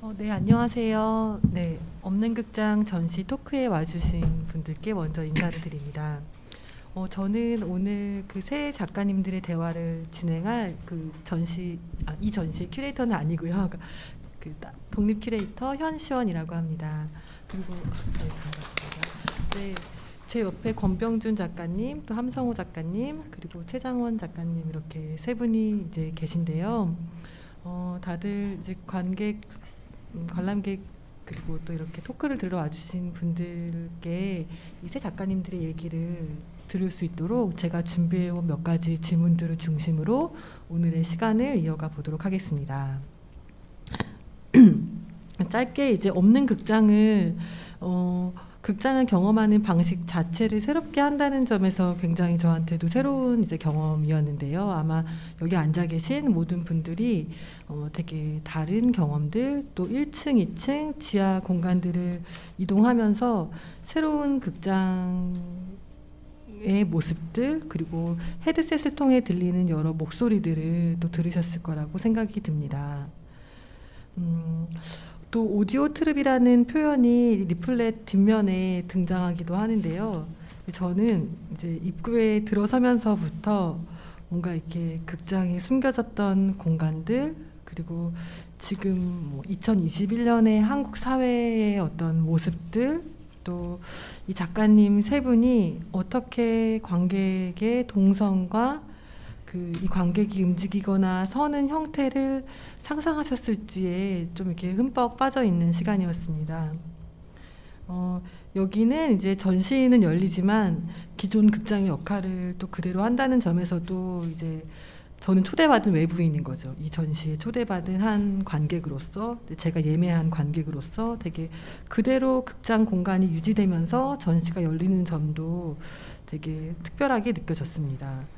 어, 네, 안녕하세요. 네, 없는 극장 전시 토크에 와주신 분들께 먼저 인사를 드립니다. 어, 저는 오늘 그 세 작가님들의 대화를 진행할 그 전시, 아, 이 전시 큐레이터는 아니고요. 그 독립 큐레이터 현시원이라고 합니다. 그리고 네, 반갑습니다. 네, 제 옆에 권병준 작가님, 또 함성호 작가님, 그리고 최장원 작가님 이렇게 세 분이 이제 계신데요. 어, 다들 이제 관객 음, 관람객 그리고 또 이렇게 토크를 들어 와 주신 분들께 이세 작가님들의 얘기를 들을 수 있도록 제가 준비해온 몇 가지 질문들을 중심으로 오늘의 시간을 이어가 보도록 하겠습니다. 짧게 이제 없는 극장을 어, 극장을 경험하는 방식 자체를 새롭게 한다는 점에서 굉장히 저한테도 새로운 이제 경험이었는데요. 아마 여기 앉아 계신 모든 분들이 어, 되게 다른 경험들 또 1층, 2층 지하 공간들을 이동하면서 새로운 극장 의 모습들 그리고 헤드셋을 통해 들리는 여러 목소리들을 또 들으셨을 거라고 생각이 듭니다. 음, 또 오디오 트립이라는 표현이 리플렛 뒷면에 등장하기도 하는데요. 저는 이제 입구에 들어서면서부터 뭔가 이렇게 극장에 숨겨졌던 공간들 그리고 지금 뭐 2021년의 한국 사회의 어떤 모습들 또 이 작가님 세 분이 어떻게 관객의 동선과 그 이 관객이 움직이거나 서는 형태를 상상하셨을지에 좀 이렇게 흠뻑 빠져 있는 시간이었습니다. 어, 여기는 이제 전시는 열리지만 기존 극장의 역할을 또 그대로 한다는 점에서도 이제 저는 초대받은 외부인인 거죠. 이 전시에 초대받은 한 관객으로서 제가 예매한 관객으로서 되게 그대로 극장 공간이 유지되면서 전시가 열리는 점도 되게 특별하게 느껴졌습니다.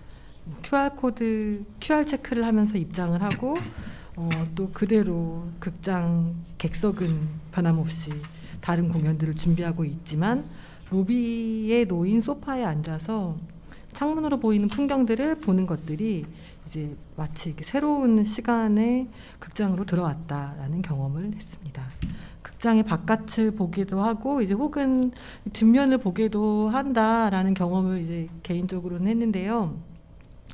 QR 코드 QR 체크를 하면서 입장을 하고 어, 또 그대로 극장 객석은 변함없이 다른 공연들을 준비하고 있지만 로비에 놓인 소파에 앉아서 창문으로 보이는 풍경들을 보는 것들이 이제 마치 새로운 시간에 극장으로 들어왔다라는 경험을 했습니다. 극장의 바깥을 보기도 하고 이제 혹은 뒷면을 보기도 한다라는 경험을 이제 개인적으로는 했는데요.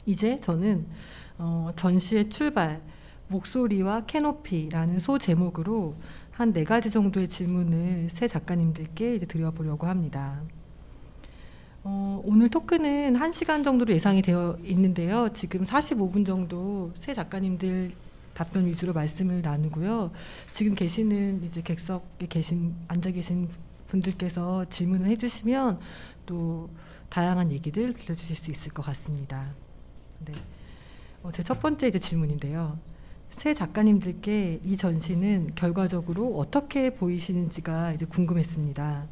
이제 저는 어, 전시의 출발, 목소리와 캐노피라는 소 제목으로 한 네 가지 정도의 질문을 새 작가님들께 이제 드려보려고 합니다. 어, 오늘 토크는 1시간 정도로 예상이 되어 있는데요. 지금 45분 정도 새 작가님들 답변 위주로 말씀을 나누고요. 지금 계시는 이제 객석에 계신 앉아 계신 분들께서 질문을 해주시면 또 다양한 얘기들 들려주실 수 있을 것 같습니다. 네. 어, 제첫 번째 이제 질문인데요. 새 작가님들께 이 전시는 결과적으로 어떻게 보이시는지가 이제 궁금했습니다.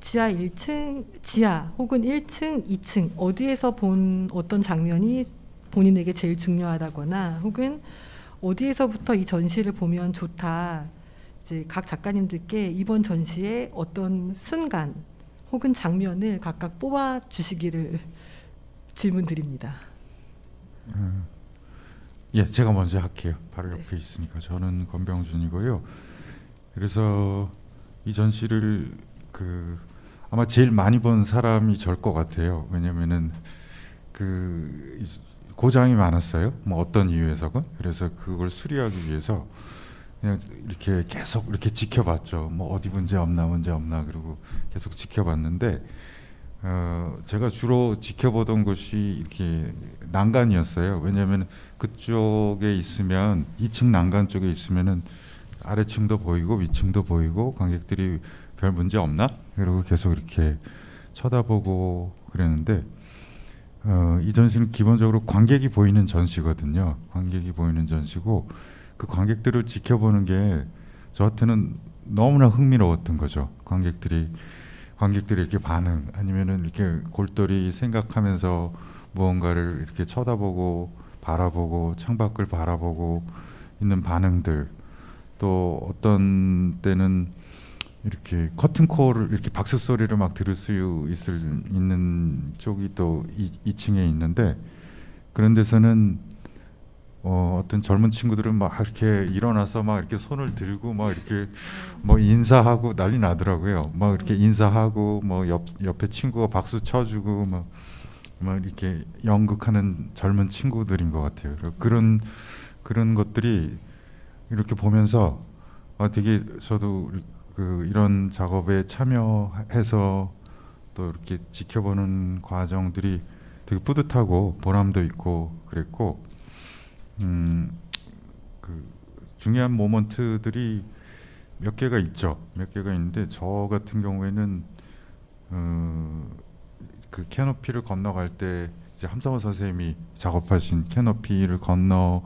지하 1층, 지하 혹은 1층, 2층 어디에서 본 어떤 장면이 본인에게 제일 중요하다거나 혹은 어디에서부터 이 전시를 보면 좋다. 이제 각 작가님들께 이번 전시의 어떤 순간 혹은 장면을 각각 뽑아 주시기를 질문 드립니다. 음, 예, 제가 먼저 할게요. 바로 옆에 네. 있으니까 저는 권병준이고요. 그래서 이 전시를 그 아마 제일 많이 본 사람이 절 것 같아요. 왜냐면은 그 고장이 많았어요. 뭐 어떤 이유에서건 그래서 그걸 수리하기 위해서 그냥 이렇게 계속 이렇게 지켜봤죠. 뭐 어디 문제 없나 문제 없나 그리고 계속 지켜봤는데 어, 제가 주로 지켜보던 곳이 이렇게 난간이었어요. 왜냐하면 그쪽에 있으면 2층 난간 쪽에 있으면은 아래층도 보이고 위층도 보이고 관객들이 별 문제 없나? 그리고 계속 이렇게 쳐다보고 그랬는데 어, 이 전시는 기본적으로 관객이 보이는 전시거든요. 관객이 보이는 전시고 그 관객들을 지켜보는 게 저한테는 너무나 흥미로웠던 거죠. 관객들이 관객들의 이렇게 반응 아니면은 이렇게 골똘히 생각하면서 무언가를 이렇게 쳐다보고 바라보고 창밖을 바라보고 있는 반응들 또 어떤 때는 이렇게 커튼콜을 이렇게 박수 소리를 막 들을 수 있을 있는 쪽이 또 이, 2층에 있는데 그런 데서는 어, 어떤 젊은 친구들은 막 이렇게 일어나서 막 이렇게 손을 들고 막 이렇게 뭐 인사하고 난리 나더라고요. 막 이렇게 인사하고 뭐 옆 옆에 친구가 박수 쳐주고 막, 막 이렇게 연극하는 젊은 친구들인 것 같아요. 그런 그런 것들이 이렇게 보면서 아, 되게 저도 그 이런 작업에 참여해서 또 이렇게 지켜보는 과정들이 되게 뿌듯하고 보람도 있고 그랬고 음, 그 중요한 모먼트들이 몇 개가 있죠. 몇 개가 있는데 저 같은 경우에는 어, 그 캐노피를 건너갈 때 이제 함성호 선생님이 작업하신 캐노피를 건너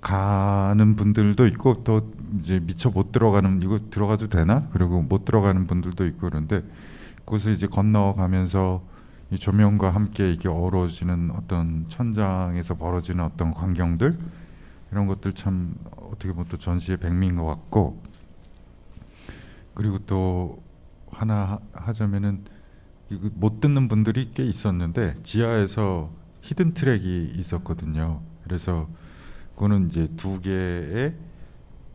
가는 분들도 있고 또 이제 미처 못 들어가는 이거 들어가도 되나? 그리고 못 들어가는 분들도 있고 그런데 그것을 이제 건너가면서 이 조명과 함께 이게 어우러지는 어떤 천장에서 벌어지는 어떤 광경들 이런 것들 참 어떻게 보면 또 전시의 백미인 것 같고 그리고 또 하나 하자면은 이거 못 듣는 분들이 꽤 있었는데 지하에서 히든 트랙이 있었거든요. 그래서 그거는 이제 두 개의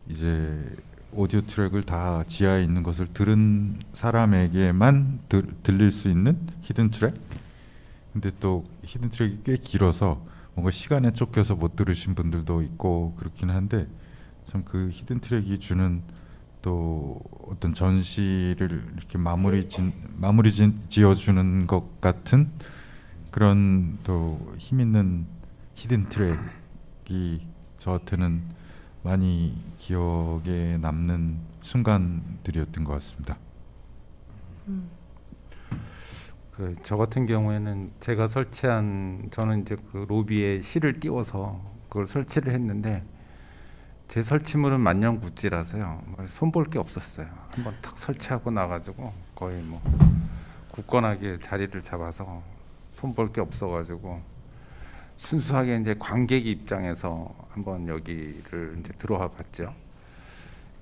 이제 오디오 트랙을 다 지하에 있는 것을 들은 사람에게만 들, 들릴 수 있는 hidden track. 근데 또 hidden track이 꽤 길어서 뭔가 시간에 쫓겨서 못 들으신 분들도 있고 그렇긴 한데 참 그 hidden track이 주는 또 어떤 전시를 이렇게 마무리 진, 마무리 진, 지어주는 것 같은 그런 또 힘 있는 hidden track이 저한테는 많이 기억에 남는 순간들이었던 것 같습니다. 그저 같은 경우에는 제가 설치한 저는 이제 그 로비에 실을 띄워서 그걸 설치를 했는데 제 설치물은 만년굿지라서요 뭐 손볼 게 없었어요. 한번 탁 설치하고 나가지고 거의 뭐 굳건하게 자리를 잡아서 손볼 게 없어가지고 순수하게 이제 관객 입장에서 한번 여기를 이제 들어와 봤죠.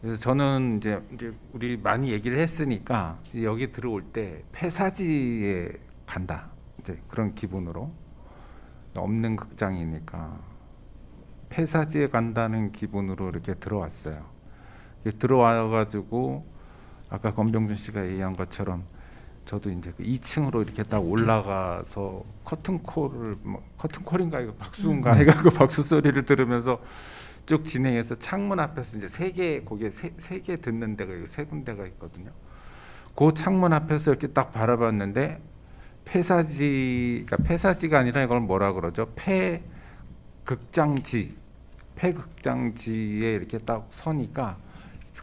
그래서 저는 이제, 이제 우리 많이 얘기를 했으니까 여기 들어올 때 폐사지에 간다. 이제 그런 기분으로 없는 극장이니까 폐사지에 간다는 기분으로 이렇게 들어왔어요. 들어와 가지고 아까 검병준 씨가 얘기한 것처럼 저도 이제 그 2층으로 이렇게 딱 올라가서 커튼콜을 뭐 커튼콜인가 이거 박수인가 음. 해가지고 박수 소리를 들으면서 쭉 진행해서 창문 앞에서 이제 세 개 거기에 세 개 듣는 데가 세 군데가 있거든요. 그 창문 앞에서 이렇게 딱 바라봤는데 폐사지 그러니까 폐사지가 아니라 이걸 뭐라 그러죠? 폐 극장지 폐 극장지에 이렇게 딱 서니까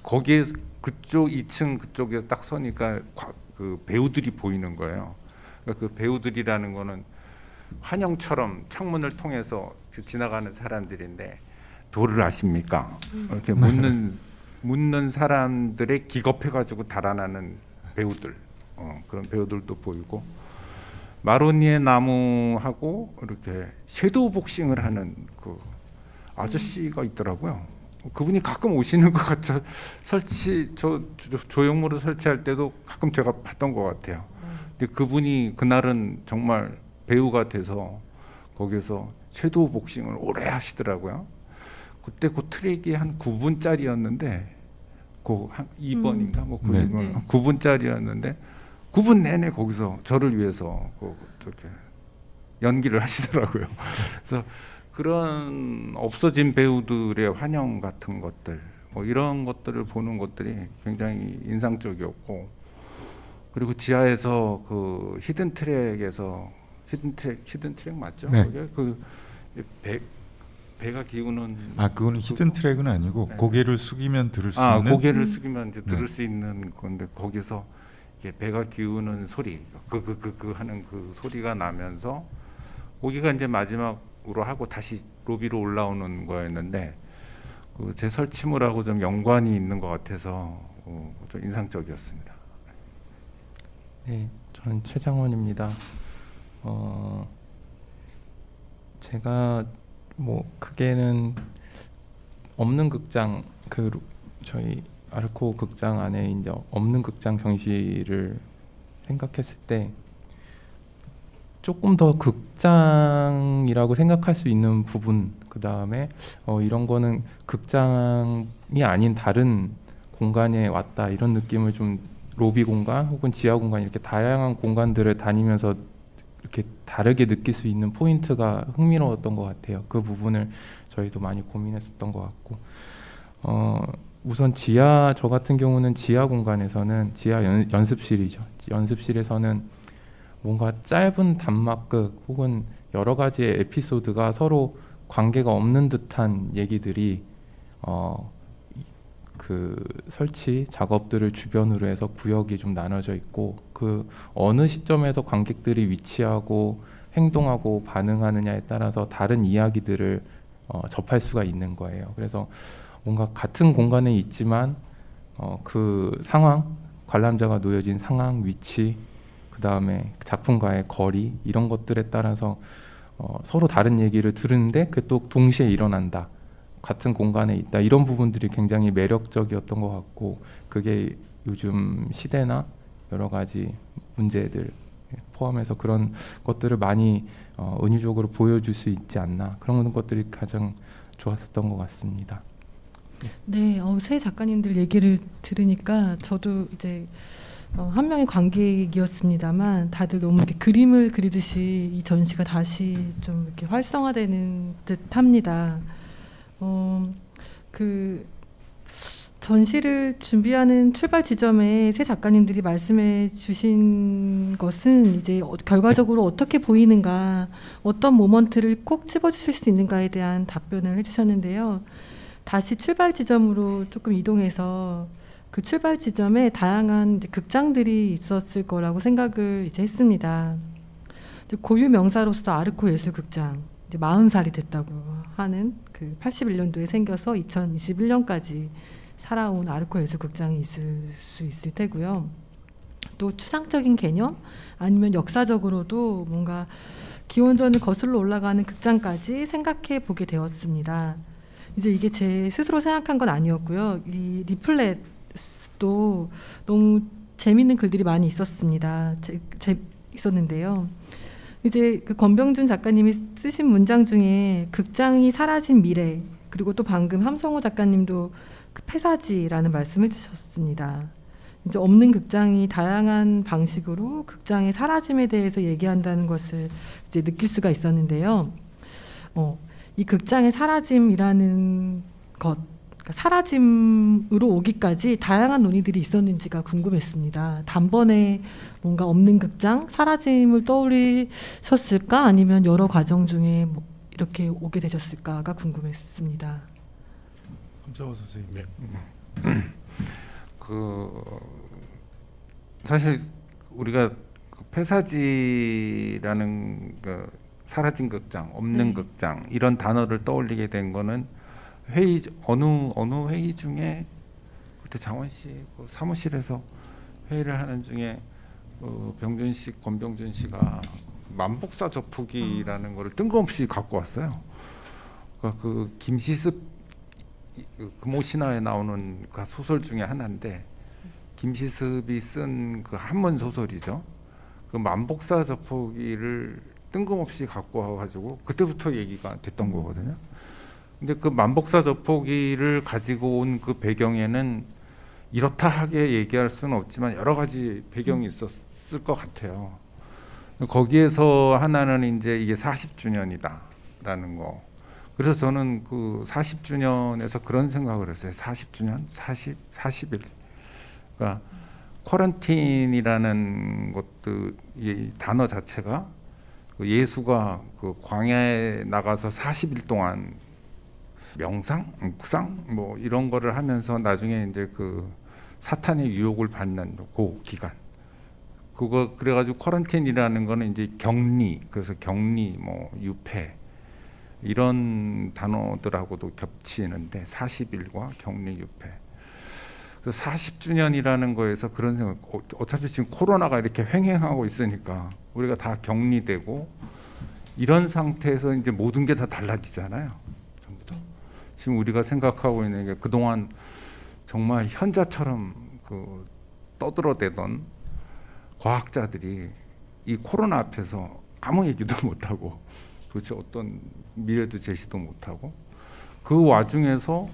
거기에 그쪽 2층 그쪽에 딱 서니까 과- 그 배우들이 보이는 거예요. 그러니까 그 배우들이라는 거는 환영처럼 창문을 통해서 그 지나가는 사람들인데 도를 아십니까? 이렇게 묻는 묻는 사람들의 기겁해가지고 달아나는 배우들 어, 그런 배우들도 보이고 마로니에 나무하고 이렇게 섀도우 복싱을 하는 그 아저씨가 있더라고요. 그분이 가끔 오시는 것 같죠. 설치 저 조- 조형물을 설치할 때도 가끔 제가 봤던 것 같아요. 근데 그분이 그날은 정말 배우가 돼서 거기서 섀도우 복싱을 오래 하시더라고요. 그때 그 트랙이 한 9분짜리였는데 그한 2번인가 뭐 네. 9분 네. 9분짜리였는데 9분 내내 거기서 저를 위해서 그 저렇게 연기를 하시더라고요. 그래서 그런 없어진 배우들의 환영 같은 것들 뭐 이런 것들을 보는 것들이 굉장히 인상적이었고 그리고 지하에서 그 hidden track에서 hidden track hidden track 맞죠? 네. 그게 그 배 배가 기우는 아 그거는 hidden track은 아니고 네. 고개를 숙이면 들을 수 아 있는 고개를 음. 숙이면 이제 들을 네. 수 있는 건데 거기서 배가 기우는 소리 그그그그 하는 그 소리가 나면서 거기가 이제 마지막 으로 하고 다시 로비로 올라오는 거였는데 그 제 설치물하고 좀 연관이 있는 것 같아서 어, 좀 인상적이었습니다. 네, 저는 최장원입니다. 어, 제가 뭐 크게는 없는 극장 그 루- 저희 아르코 극장 안에 이제 없는 극장 전시를 생각했을 때 조금 더 극장이라고 생각할 수 있는 부분 그 다음에 어, 이런 거는 극장이 아닌 다른 공간에 왔다 이런 느낌을 좀 로비 공간 혹은 지하 공간 이렇게 다양한 공간들을 다니면서 이렇게 다르게 느낄 수 있는 포인트가 흥미로웠던 것 같아요. 그 부분을 저희도 많이 고민했었던 것 같고 어, 우선 지하 저 같은 경우는 지하 공간에서는 지하 연, 연습실이죠. 연습실에서는 뭔가 짧은 단막극 혹은 여러 가지의 에피소드가 서로 관계가 없는 듯한 얘기들이 어, 그 설치 작업들을 주변으로 해서 구역이 좀 나눠져 있고 그 어느 시점에서 관객들이 위치하고 행동하고 반응하느냐에 따라서 다른 이야기들을 어, 접할 수가 있는 거예요. 그래서 뭔가 같은 공간에 있지만 어, 그 상황 관람자가 놓여진 상황 위치 그 다음에 작품과의 거리 이런 것들에 따라서 어, 서로 다른 얘기를 들으는데 그또 동시에 일어난다. 같은 공간에 있다. 이런 부분들이 굉장히 매력적이었던 것 같고 그게 요즘 시대나 여러 가지 문제들 포함해서 그런 것들을 많이 어, 은유적으로 보여줄 수 있지 않나 그런 것들이 가장 좋았었던 것 같습니다. 네, 어, 새 작가님들 얘기를 들으니까 저도 이제 어, 한 명의 관객이었습니다만 다들 너무 이렇게 그림을 그리듯이 이 전시가 다시 좀 이렇게 활성화되는 듯합니다. 어, 그 전시를 준비하는 출발 지점에 새 작가님들이 말씀해 주신 것은 이제 어- 결과적으로 어떻게 보이는가, 어떤 모먼트를 꼭 집어 주실 수 있는가에 대한 답변을 해 주셨는데요. 다시 출발 지점으로 조금 이동해서 그 출발 지점에 다양한 극장들이 있었을 거라고 생각을 이제 했습니다. 고유 명사로서 아르코 예술극장 이제 40살이 됐다고 하는 그 81년도에 생겨서 2021년까지 살아온 아르코 예술극장이 있을 수 있을 테고요. 또 추상적인 개념 아니면 역사적으로도 뭔가 기원전을 거슬러 올라가는 극장까지 생각해 보게 되었습니다. 이제 이게 제 스스로 생각한 건 아니었고요. 이 리플렛 도 너무 재밌는 글들이 많이 있었습니다. 제, 제, 있었는데요. 이제 그 권병준 작가님이 쓰신 문장 중에 극장이 사라진 미래 그리고 또 방금 함성호 작가님도 그 폐사지라는 말씀을 주셨습니다. 이제 없는 극장이 다양한 방식으로 극장의 사라짐에 대해서 얘기한다는 것을 이제 느낄 수가 있었는데요. 어, 이 극장의 사라짐이라는 것, 사라짐으로 오기까지 다양한 논의들이 있었는지가 궁금했습니다. 단번에 뭔가 없는 극장, 사라짐을 떠올리셨을까? 아니면 여러 과정 중에 뭐 이렇게 오게 되셨을까가 궁금했습니다. 함성호 선생님. 그 사실 우리가 그 폐사지라는 그 사라진 극장, 없는 네. 극장 이런 단어를 떠올리게 된 거는 회의 어느 어느 회의 중에 그때 장원 씨 그 사무실에서 회의를 하는 중에 그 병준 씨, 권병준 씨가 만복사 저푸기라는 거를 뜬금없이 갖고 왔어요. 그러니까 그 김시습 이- 그 나오는 그 소설 중에 하나인데 김시습이 쓴 그 한문 소설이죠. 그 만복사 저포기를 뜬금없이 갖고 와가지고 그때부터 얘기가 됐던 거거든요. 근데 그 만복사 저포기를 가지고 온 그 배경에는 이렇다 하게 얘기할 수는 없지만 여러 가지 배경이 있었을 것 같아요. 거기에서 하나는 이제 이게 40주년이다라는 거. 그래서 저는 그 40주년에서 그런 생각을 했어요. 40주년, 40, 40일. 그러니까 쿼런틴이라는 것도 이 단어 자체가 그 예수가 그 광야에 나가서 40일 동안 명상, 묵상 뭐 이런 거를 하면서 나중에 이제 그 사탄의 유혹을 받는 그 기간. 그거 그래가지고 쿼런틴이라는 거는 이제 격리, 그래서 격리, 뭐 유폐 이런 단어들하고도 겹치는데 40일과 격리 유폐. 그래서 40주년이라는 거에서 그런 생각. 어, 어차피 지금 코로나가 이렇게 횡행하고 있으니까 우리가 다 격리되고 이런 상태에서 이제 모든 게 다 달라지잖아요. 지금 우리가 생각하고 있는 게 그동안 정말 현자처럼 그 떠들어대던 과학자들이 이 코로나 앞에서 아무 얘기도 못 하고 도대체 어떤 미래도 제시도 못 하고 그 와중에서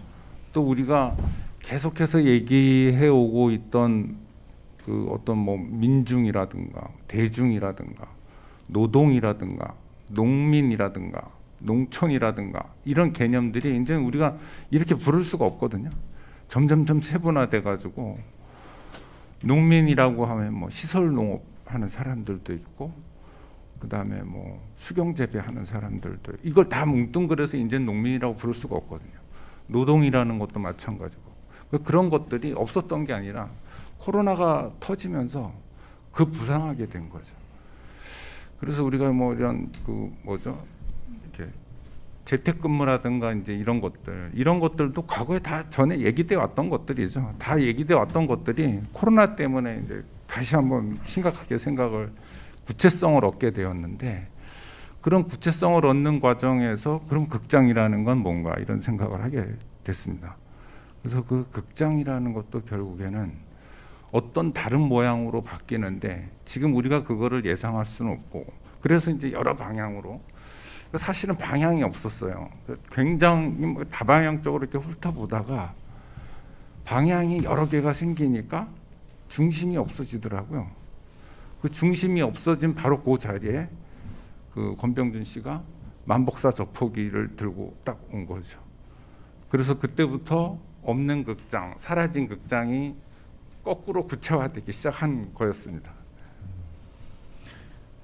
또 우리가 계속해서 얘기해 오고 있던 그 어떤 뭐 민중이라든가 대중이라든가 노동이라든가 농민이라든가 농촌이라든가 이런 개념들이 이제 우리가 이렇게 부를 수가 없거든요. 점점점 세분화돼 가지고 농민이라고 하면 뭐 시설 농업 하는 사람들도 있고 그다음에 뭐 수경 재배하는 사람들도 이걸 다 뭉뚱그려서 이제 농민이라고 부를 수가 없거든요. 노동이라는 것도 마찬가지고 그 그런 것들이 없었던 게 아니라 코로나가 터지면서 그 부상하게 된 거죠. 그래서 우리가 뭐 이런 그 뭐죠 재택근무라든가 이제 이런 것들 이런 것들도 과거에 다 전에 얘기돼 왔던 것들이죠. 다 얘기돼 왔던 것들이 코로나 때문에 이제 다시 한번 심각하게 생각을 구체성을 얻게 되었는데 그런 구체성을 얻는 과정에서 그럼 극장이라는 건 뭔가 이런 생각을 하게 됐습니다. 그래서 그 극장이라는 것도 결국에는 어떤 다른 모양으로 바뀌는데 지금 우리가 그거를 예상할 수는 없고 그래서 이제 여러 방향으로 사실은 방향이 없었어요. 굉장히 뭐 다방향적으로 이렇게 훑어보다가 방향이 여러 개가 생기니까 중심이 없어지더라고요. 그 중심이 없어진 바로 그 자리에 그 권병준 씨가 만복사 저포기를 들고 딱 온 거죠. 그래서 그때부터 없는 극장, 사라진 극장이 거꾸로 구체화되기 시작한 거였습니다.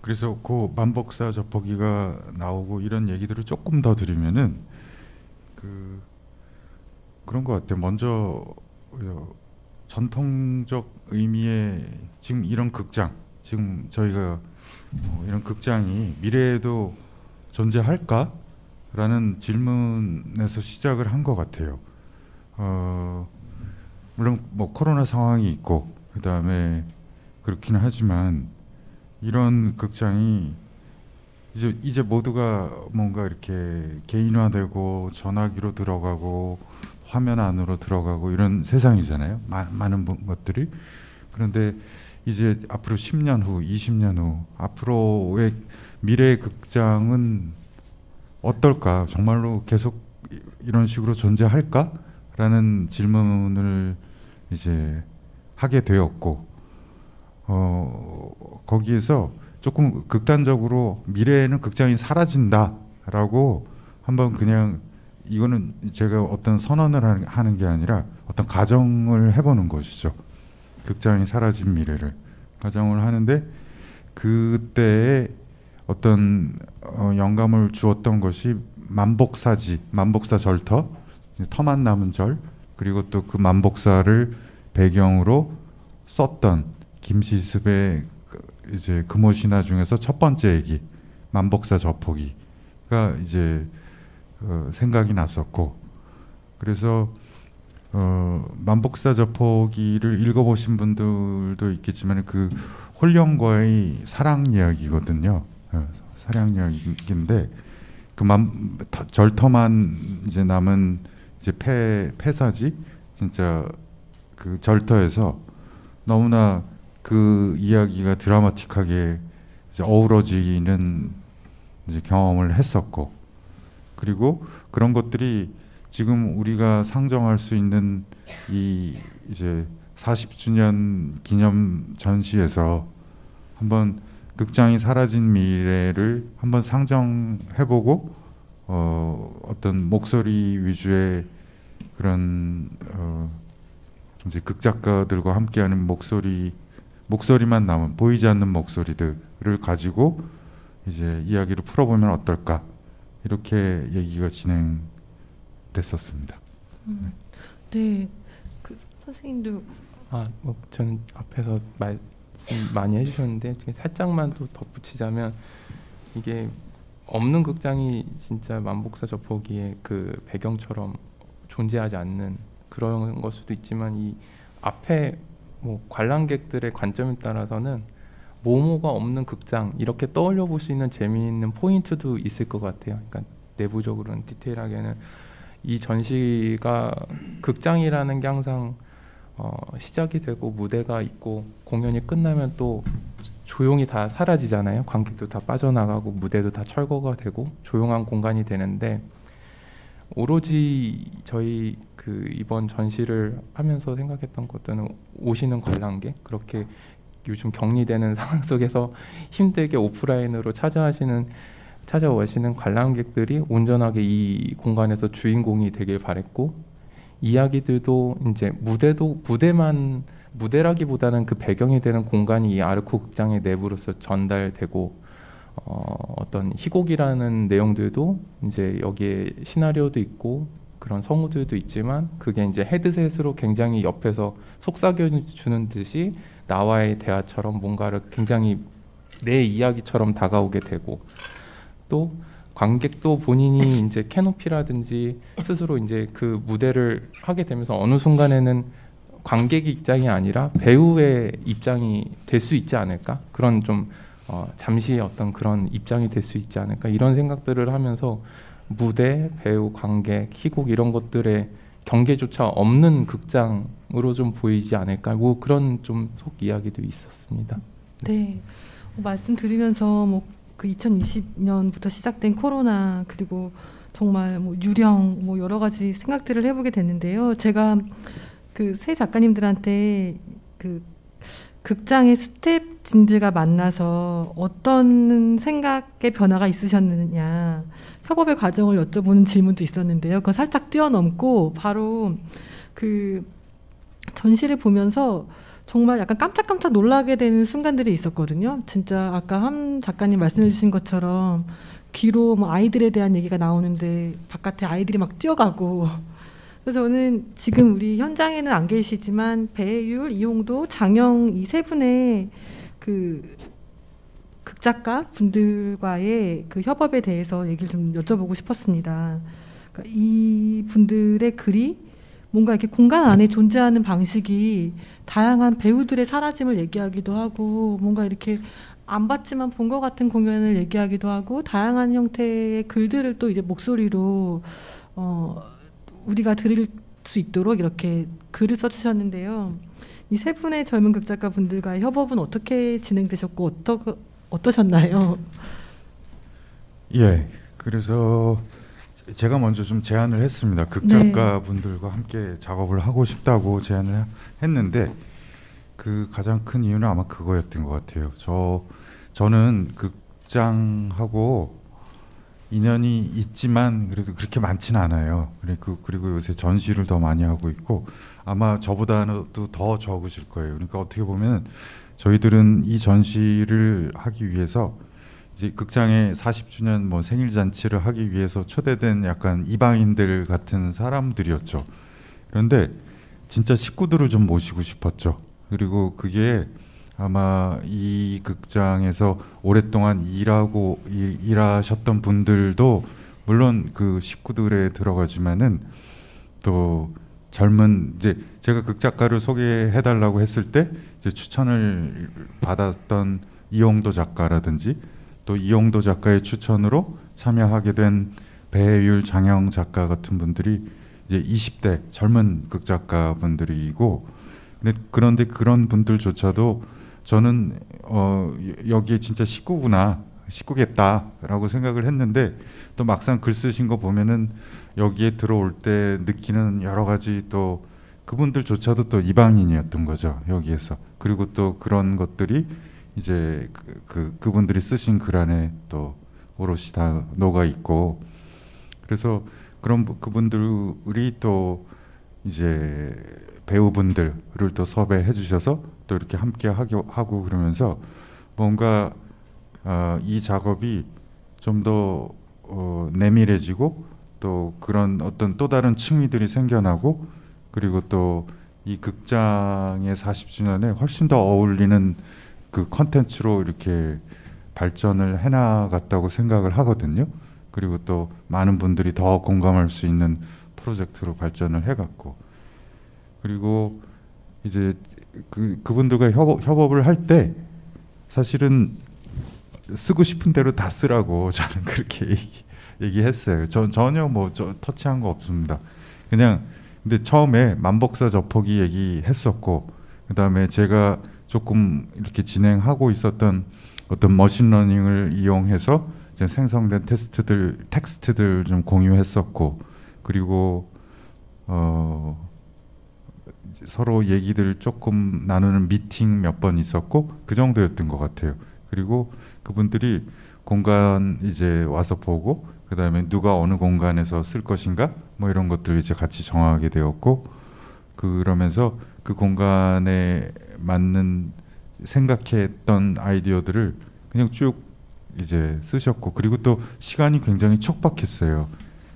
그래서 그 만복사 저포기가 나오고 이런 얘기들을 조금 더 드리면은 그 그런 것 같아요. 먼저 어, 전통적 의미의 지금 이런 극장, 지금 저희가 어, 이런 극장이 미래에도 존재할까라는 질문에서 시작을 한 것 같아요. 어, 물론 뭐 코로나 상황이 있고 그 다음에 그렇기는 하지만 이런 극장이 이제 이제 모두가 뭔가 이렇게 개인화되고 전화기로 들어가고 화면 안으로 들어가고 이런 세상이잖아요. 마, 많은 부- 것들이 그런데 이제 앞으로 10년 후, 20년 후 앞으로의 미래의 극장은 어떨까? 정말로 계속 이- 이런 식으로 존재할까?라는 질문을 이제 하게 되었고 어, 거기에서 조금 극단적으로 미래에는 극장이 사라진다라고 한번 그냥 이거는 제가 어떤 선언을 하는- 게 아니라 어떤 가정을 해보는 것이죠. 극장이 사라진 미래를 가정을 하는데 그때의 어떤 어, 영감을 주었던 것이 만복사지, 만복사 절터, 터만 남은 절, 그리고 또 그 만복사를 배경으로 썼던 김시습의 그 이제 금오신화 중에서 첫 번째 얘기 만복사 저포기가 이제 어, 생각이 났었고. 그래서 어, 만복사 저포기를 읽어보신 분들도 있겠지만 그 홀령과의 사랑 이야기거든요. 어, 사랑 이야기인데 그 만, 터- 절터만 이제 남은 이제 폐 폐사지? 진짜 그 절터에서 너무나 그 이야기가 드라마틱하게 어우러지는 이제 경험을 했었고 그리고 그런 것들이 지금 우리가 상정할 수 있는 이 이제 40주년 기념 전시에서 한번 극장이 사라진 미래를 한번 상정해보고 어, 어떤 목소리 위주의 그런 어, 이제 극작가들과 함께하는 목소리 목소리만 남은 보이지 않는 목소리들을 가지고 이제 이야기를 풀어보면 어떨까? 이렇게 얘기가 진행됐었습니다. 음, 네, 그 선생님도 아, 뭐 저는 앞에서 말씀 많이 해주셨는데 살짝만 또 덧붙이자면 이게 없는 극장이 진짜 만복사 저포기의 그 배경처럼 존재하지 않는 그런 걸 수도 있지만 이 앞에 뭐 관람객들의 관점에 따라서는 모모가 없는 극장 이렇게 떠올려 볼 수 있는 재미있는 포인트도 있을 것 같아요. 그러니까 내부적으로는 디테일하게는 이 전시가 극장이라는 게 항상 어, 시작이 되고 무대가 있고 공연이 끝나면 또 조용히 다 사라지잖아요. 관객도 다 빠져나가고 무대도 다 철거가 되고 조용한 공간이 되는데 오로지 저희 그 이번 전시를 하면서 생각했던 것들은 오시는 관람객 그렇게 요즘 격리되는 상황 속에서 힘들게 오프라인으로 찾아하시는 찾아오시는 관람객들이 온전하게 이 공간에서 주인공이 되길 바랬고 이야기들도 이제 무대도 무대만 무대라기보다는 그 배경이 되는 공간이 이 아르코 극장의 내부로서 전달되고 어, 어떤 희곡이라는 내용들도 이제 여기에 시나리오도 있고 그런 성우들도 있지만 그게 이제 헤드셋으로 굉장히 옆에서 속삭여 주는 듯이 나와의 대화처럼 뭔가를 굉장히 내 이야기처럼 다가오게 되고 또 관객도 본인이 이제 캐노피라든지 스스로 이제 그 무대를 하게 되면서 어느 순간에는 관객의 입장이 아니라 배우의 입장이 될 수 있지 않을까? 그런 좀 어, 잠시 어떤 그런 입장이 될 수 있지 않을까 이런 생각들을 하면서 무대, 배우, 관객, 희곡 이런 것들의 경계조차 없는 극장으로 좀 보이지 않을까 뭐 그런 좀 속 이야기도 있었습니다. 네. 어, 말씀드리면서 뭐 그 2020년부터 시작된 코로나 그리고 정말 뭐 유령 뭐 여러 가지 생각들을 해보게 됐는데요. 제가 그세 작가님들한테 그 극장의 스태프진들과 만나서 어떤 생각의 변화가 있으셨느냐 협업의 과정을 여쭤보는 질문도 있었는데요. 그거 살짝 뛰어넘고 바로 그 전시를 보면서 정말 약간 깜짝깜짝 놀라게 되는 순간들이 있었거든요. 진짜 아까 한 작가님 말씀해 주신 것처럼 귀로 뭐 아이들에 대한 얘기가 나오는데 바깥에 아이들이 막 뛰어가고 그래서 저는 지금 우리 현장에는 안 계시지만 배율, 이용도, 장영 이 세 분의 그 극작가 분들과의 그 협업에 대해서 얘기를 좀 여쭤보고 싶었습니다. 그러니까 이 분들의 글이 뭔가 이렇게 공간 안에 존재하는 방식이 다양한 배우들의 사라짐을 얘기하기도 하고 뭔가 이렇게 안 봤지만 본 것 같은 공연을 얘기하기도 하고 다양한 형태의 글들을 또 이제 목소리로 어 우리가 들을 수 있도록 이렇게 글을 써주셨는데요. 이 세 분의 젊은 극작가 분들과의 협업은 어떻게 진행되셨고 어떠 어떠셨나요? 예. 그래서 제가 먼저 좀 제안을 했습니다. 극작가 분들과 함께 작업을 하고 싶다고 제안을 했는데 그 가장 큰 이유는 아마 그거였던 것 같아요. 저 저는 극장하고 인연이 있지만 그래도 그렇게 많지는 않아요. 그리고 그리고 요새 전시를 더 많이 하고 있고 아마 저보다는 더 적으실 거예요. 그러니까 어떻게 보면 저희들은 이 전시를 하기 위해서 이제 극장의 40주년 뭐 생일 잔치를 하기 위해서 초대된 약간 이방인들 같은 사람들이었죠. 그런데 진짜 식구들을 좀 모시고 싶었죠. 그리고 그게 아마 이 극장에서 오랫동안 일하고 일, 일하셨던 분들도 물론 그 식구들에 들어가지만은 또 젊은 이제 제가 극작가를 소개해 달라고 했을 때 이제 추천을 받았던 이용도 작가라든지 또 이용도 작가의 추천으로 참여하게 된 배율 장영 작가 같은 분들이 이제 20대 젊은 극작가 분들이고 그런데 그런 분들조차도 저는 어 여기에 진짜 식구구나 식구겠다라고 생각을 했는데 또 막상 글 쓰신 거 보면은 여기에 들어올 때 느끼는 여러 가지 또 그분들조차도 또 이방인이었던 거죠 여기에서. 그리고 또 그런 것들이 이제 그, 그 그분들이 쓰신 글 안에 또 오롯이 다 녹아 있고. 그래서 그런 그분들이 또 이제 배우분들을 또 섭외해 주셔서 또 이렇게 함께 하고 그러면서 뭔가 어, 이 작업이 좀 더 어, 내밀해지고 또 그런 어떤 또 다른 층위들이 생겨나고 그리고 또 이 극장의 40주년에 훨씬 더 어울리는 그 컨텐츠로 이렇게 발전을 해나갔다고 생각을 하거든요. 그리고 또 많은 분들이 더 공감할 수 있는 프로젝트로 발전을 해갔고 그리고 이제 그 그분들과 협업, 협업을 할 때 사실은 쓰고 싶은 대로 다 쓰라고 저는 그렇게 얘기, 얘기 했어요. 전 전혀 뭐 저, 터치한 거 없습니다. 그냥 근데 처음에 만복사저포기 얘기했었고 그다음에 제가 조금 이렇게 진행하고 있었던 어떤 machine learning을 이용해서 이제 생성된 테스트들 텍스트들 좀 공유했었고 그리고 어 서로 얘기들 조금 나누는 미팅 몇 번 있었고 그 정도였던 것 같아요. 그리고 그분들이 공간 이제 와서 보고 그 다음에 누가 어느 공간에서 쓸 것인가 뭐 이런 것들 이제 같이 정하게 되었고 그러면서 그 공간에 맞는 생각했던 아이디어들을 그냥 쭉 이제 쓰셨고 그리고 또 시간이 굉장히 촉박했어요.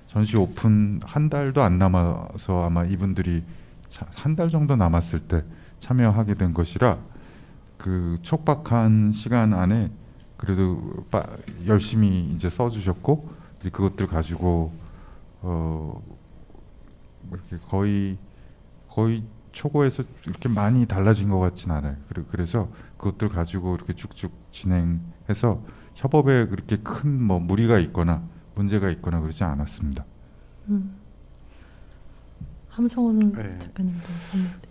전시 오픈 한 달도 안 남아서 아마 이분들이 한 달 정도 남았을 때 참여하게 된 것이라 그 촉박한 시간 안에 그래도 빠, 열심히 이제 써주셨고 이제 그것들 가지고 어 이렇게 거의 거의 초고에서 이렇게 많이 달라진 것 같진 않아요. 그래- 그래서 그것들 가지고 이렇게 쭉쭉 진행해서 협업에 그렇게 큰 뭐 무리가 있거나 문제가 있거나 그러지 않았습니다. 음. 함성원 네. 작가님도.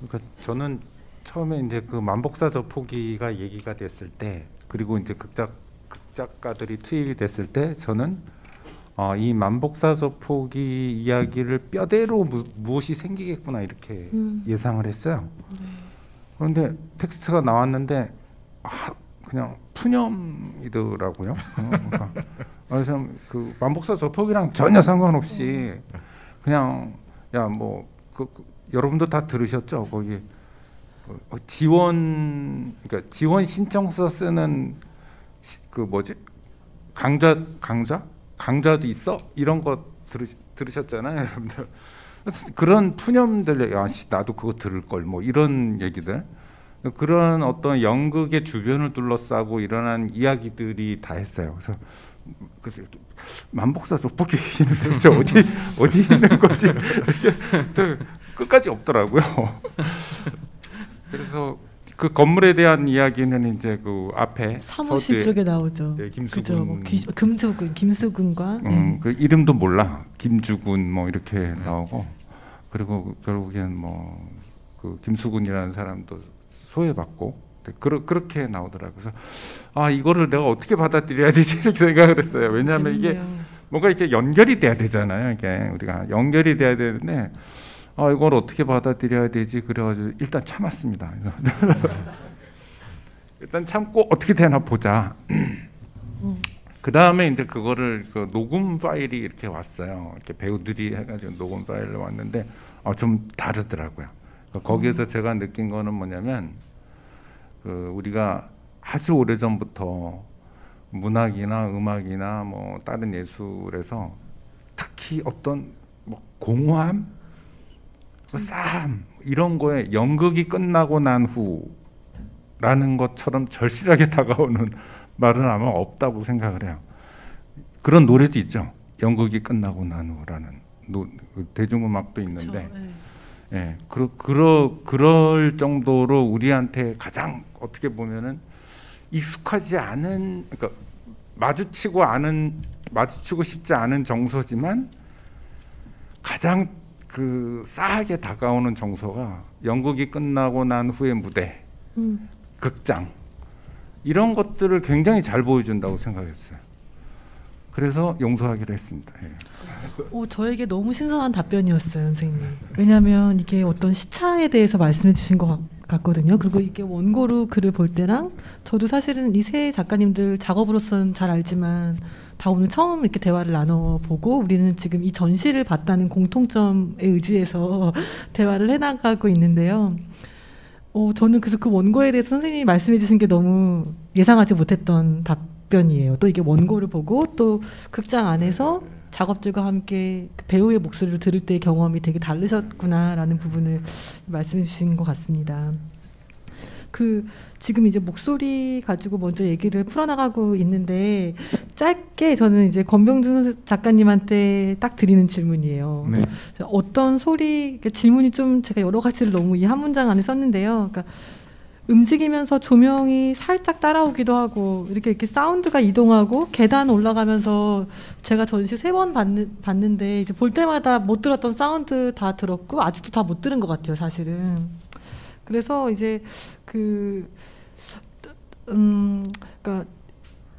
그러니까 저는 처음에 이제 그 만복사저 포기가 얘기가 됐을 때 그리고 이제 극작 극작가들이 투입이 됐을 때 저는 어, 이 만복사저 포기 이야기를 뼈대로 무, 무엇이 생기겠구나 이렇게 음. 예상을 했어요. 그런데 텍스트가 나왔는데 아, 그냥 푸념이더라고요. 어, 그러니까 그래서 그 만복사 저폭이랑 전혀 상관없이 그냥 야뭐 그, 그, 여러분도 다 들으셨죠 거기 어, 어, 지원 그러니까 지원 신청서 쓰는 시- 그 뭐지? 강좌 강좌? 강좌도 있어? 이런 거 들으, 들으셨잖아요 여러분들. 그런 푸념들 야 씨, 나도 그거 들을 걸 뭐 이런 얘기들. 그런 어떤 연극의 주변을 둘러싸고 일어난 이야기들이 다 했어요. 그래서 그래서 만복사 족보기 도대체 어디 어디 있는 거지? 끝까지 없더라고요. 그래서 그 건물에 대한 이야기는 이제 그 앞에 사무실 서두에 쪽에 나오죠. 네, 김수근. 그죠. 뭐 기, 금수근, 김수근과 네. 음, 그 이름도 몰라 김주군 뭐 이렇게 나오고 그리고 결국엔 뭐 그 김수근이라는 사람도 소외받고 네, 그러, 그렇게 나오더라고요. 그래서 아 이거를 내가 어떻게 받아들여야 되지 이렇게 생각을 했어요. 왜냐하면 이게 재밌네요. 뭔가 이렇게 연결이 돼야 되잖아요. 이게 우리가 연결이 돼야 되는데 아 이걸 어떻게 받아들여야 되지 그래가지고 일단 참았습니다. 일단 참고 어떻게 되나 보자. 음. 그 다음에 이제 그거를 그 녹음 파일이 이렇게 왔어요. 이렇게 배우들이 해가지고 녹음 파일로 왔는데 어, 좀 다르더라고요. 그 거기에서 제가 느낀 거는 뭐냐면 그 우리가 아주 오래 전부터 문학이나 음악이나 뭐 다른 예술에서 특히 어떤 뭐 공허함, 그 싸움 이런 거에 연극이 끝나고 난 후라는 것처럼 절실하게 다가오는 말은 아마 없다고 생각을 해요. 그런 노래도 있죠. 연극이 끝나고 난 후라는 노, 그 대중음악도 있는데 그쵸, 네. 예, 그러, 그러, 그럴 정도로 우리한테 가장 어떻게 보면은 익숙하지 않은, 그러니까 마주치고 않은, 마주치고 싶지 않은 정서지만 가장 그 싸하게 다가오는 정서가 연극이 끝나고 난 후의 무대, 음. 극장 이런 것들을 굉장히 잘 보여준다고 생각했어요. 그래서 용서하기로 했습니다. 예. 오, 저에게 너무 신선한 답변이었어요, 선생님. 왜냐하면 이게 어떤 시차에 대해서 말씀해 주신 것 같- 같거든요. 그리고 이게 원고로 글을 볼 때랑 저도 사실은 이 세 작가님들 작업으로서는 잘 알지만 다 오늘 처음 이렇게 대화를 나눠보고 우리는 지금 이 전시를 봤다는 공통점에 의지해서 대화를 해나가고 있는데요. 어, 저는 그래서 그 원고에 대해서 선생님이 말씀해 주신 게 너무 예상하지 못했던 답변이에요. 또 이게 원고를 보고 또 극장 안에서 작업들과 함께 그 배우의 목소리를 들을 때의 경험이 되게 다르셨구나라는 부분을 말씀해 주신 것 같습니다. 그 지금 이제 목소리 가지고 먼저 얘기를 풀어나가고 있는데 짧게 저는 이제 권병준 작가님한테 딱 드리는 질문이에요. 네. 어떤 소리 그러니까 질문이 좀 제가 여러 가지를 너무 이 한 문장 안에 썼는데요. 그러니까 움직이면서 조명이 살짝 따라오기도 하고 이렇게 이렇게 사운드가 이동하고 계단 올라가면서 제가 전시 세 번 봤는 데 이제 볼 때마다 못 들었던 사운드 다 들었고 아직도 다 못 들은 것 같아요, 사실은. 그래서 이제 그 음, 그러니까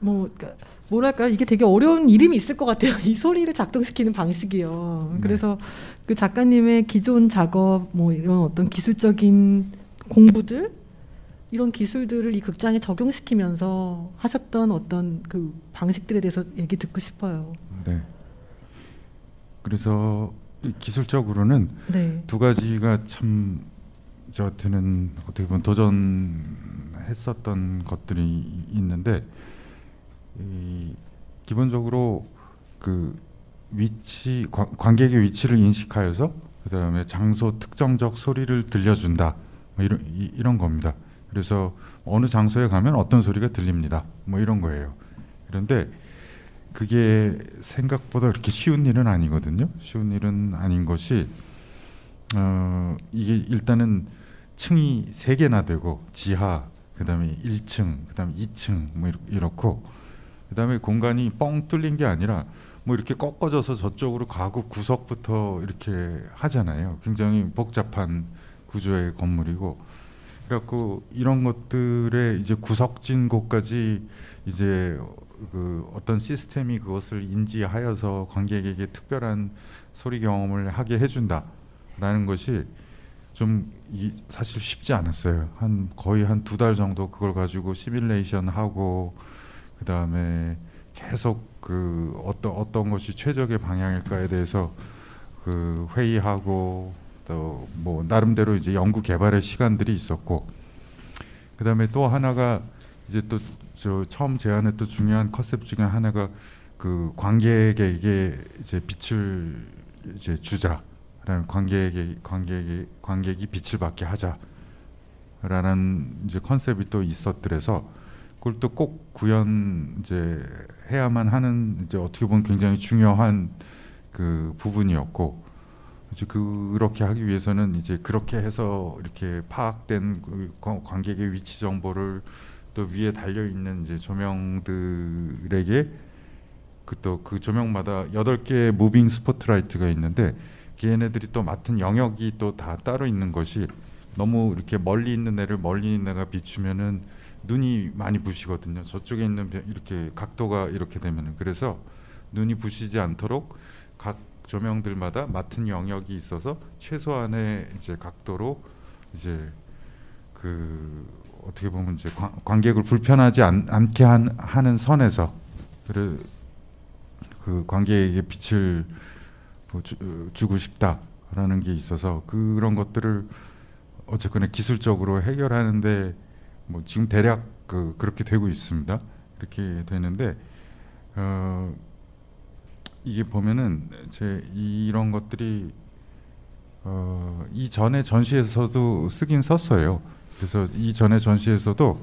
뭐 그러니까 뭐랄까 이게 되게 어려운 이름이 있을 것 같아요. 이 소리를 작동시키는 방식이요. 네. 그래서 그 작가님의 기존 작업 뭐 이런 어떤 기술적인 공부들 이런 기술들을 이 극장에 적용시키면서 하셨던 어떤 그 방식들에 대해서 얘기 듣고 싶어요. 네. 그래서 이 기술적으로는 네. 두 가지가 참 저한테는 어떻게 보면 도전했었던 것들이 이- 있는데 이 기본적으로 그 위치 관- 관객의 위치를 인식하여서 그다음에 장소 특정적 소리를 들려준다 뭐 이런 이, 이런 겁니다. 그래서 어느 장소에 가면 어떤 소리가 들립니다. 뭐 이런 거예요. 그런데 그게 생각보다 그렇게 쉬운 일은 아니거든요. 쉬운 일은 아닌 것이 어 이게 일단은 층이 세 개나 되고 지하 그다음에 1층 그다음에 2층 뭐 이렇- 이렇고 그다음에 공간이 뻥 뚫린 게 아니라 뭐 이렇게 꺾어져서 저쪽으로 가고 구석부터 이렇게 하잖아요. 굉장히 복잡한 구조의 건물이고 그래갖고 이런 것들의 이제 구석진 곳까지 이제 그 어떤 시스템이 그것을 인지하여서 관객에게 특별한 소리 경험을 하게 해준다라는 것이 좀 이, 사실 쉽지 않았어요. 한 거의 한 두 달 정도 그걸 가지고 시뮬레이션 하고 그 다음에 계속 그 어떤 어떤 것이 최적의 방향일까에 대해서 그 회의하고 또 뭐 나름대로 이제 연구 개발의 시간들이 있었고 그 다음에 또 하나가 이제 또 저 처음 제안했던 중요한 컨셉 중에 하나가 그 관객에게 이제 빛을 이제 주자라는 관객에게 관객이 관객이 빛을 받게 하자라는 이제 컨셉이 또 있었더래서 그걸 또 꼭 구현 이제 해야만 하는 이제 어떻게 보면 굉장히 중요한 그 부분이었고 이제 그렇게 하기 위해서는 이제 그렇게 해서 이렇게 파악된 그 관- 관객의 위치 정보를 또 위에 달려 있는 이제 조명들에게 그 또 그 조명마다 여덟 개의 moving 스포트라이트가 있는데 걔네들이 또 맡은 영역이 또 다 따로 있는 것이 너무 이렇게 멀리 있는 애를 멀리 있는 애가 비추면은 눈이 많이 부시거든요. 저쪽에 있는 배- 이렇게 각도가 이렇게 되면은 그래서 눈이 부시지 않도록 각 조명들마다 맡은 영역이 있어서 최소한의 이제 각도로 이제 그 어떻게 보면 이제 관, 관객을 불편하지 않, 한, 하는 선에서 그 관객에게 빛을 뭐 주, 주고 싶다라는 게 있어서 그런 것들을 어쨌거나 기술적으로 해결하는데 뭐 지금 대략 그 그렇게 되고 있습니다. 이렇게 되는데 어 이게 보면은 제 이런 것들이 어 이전에 전시에서도 쓰긴 썼어요. 그래서 이전에 전시에서도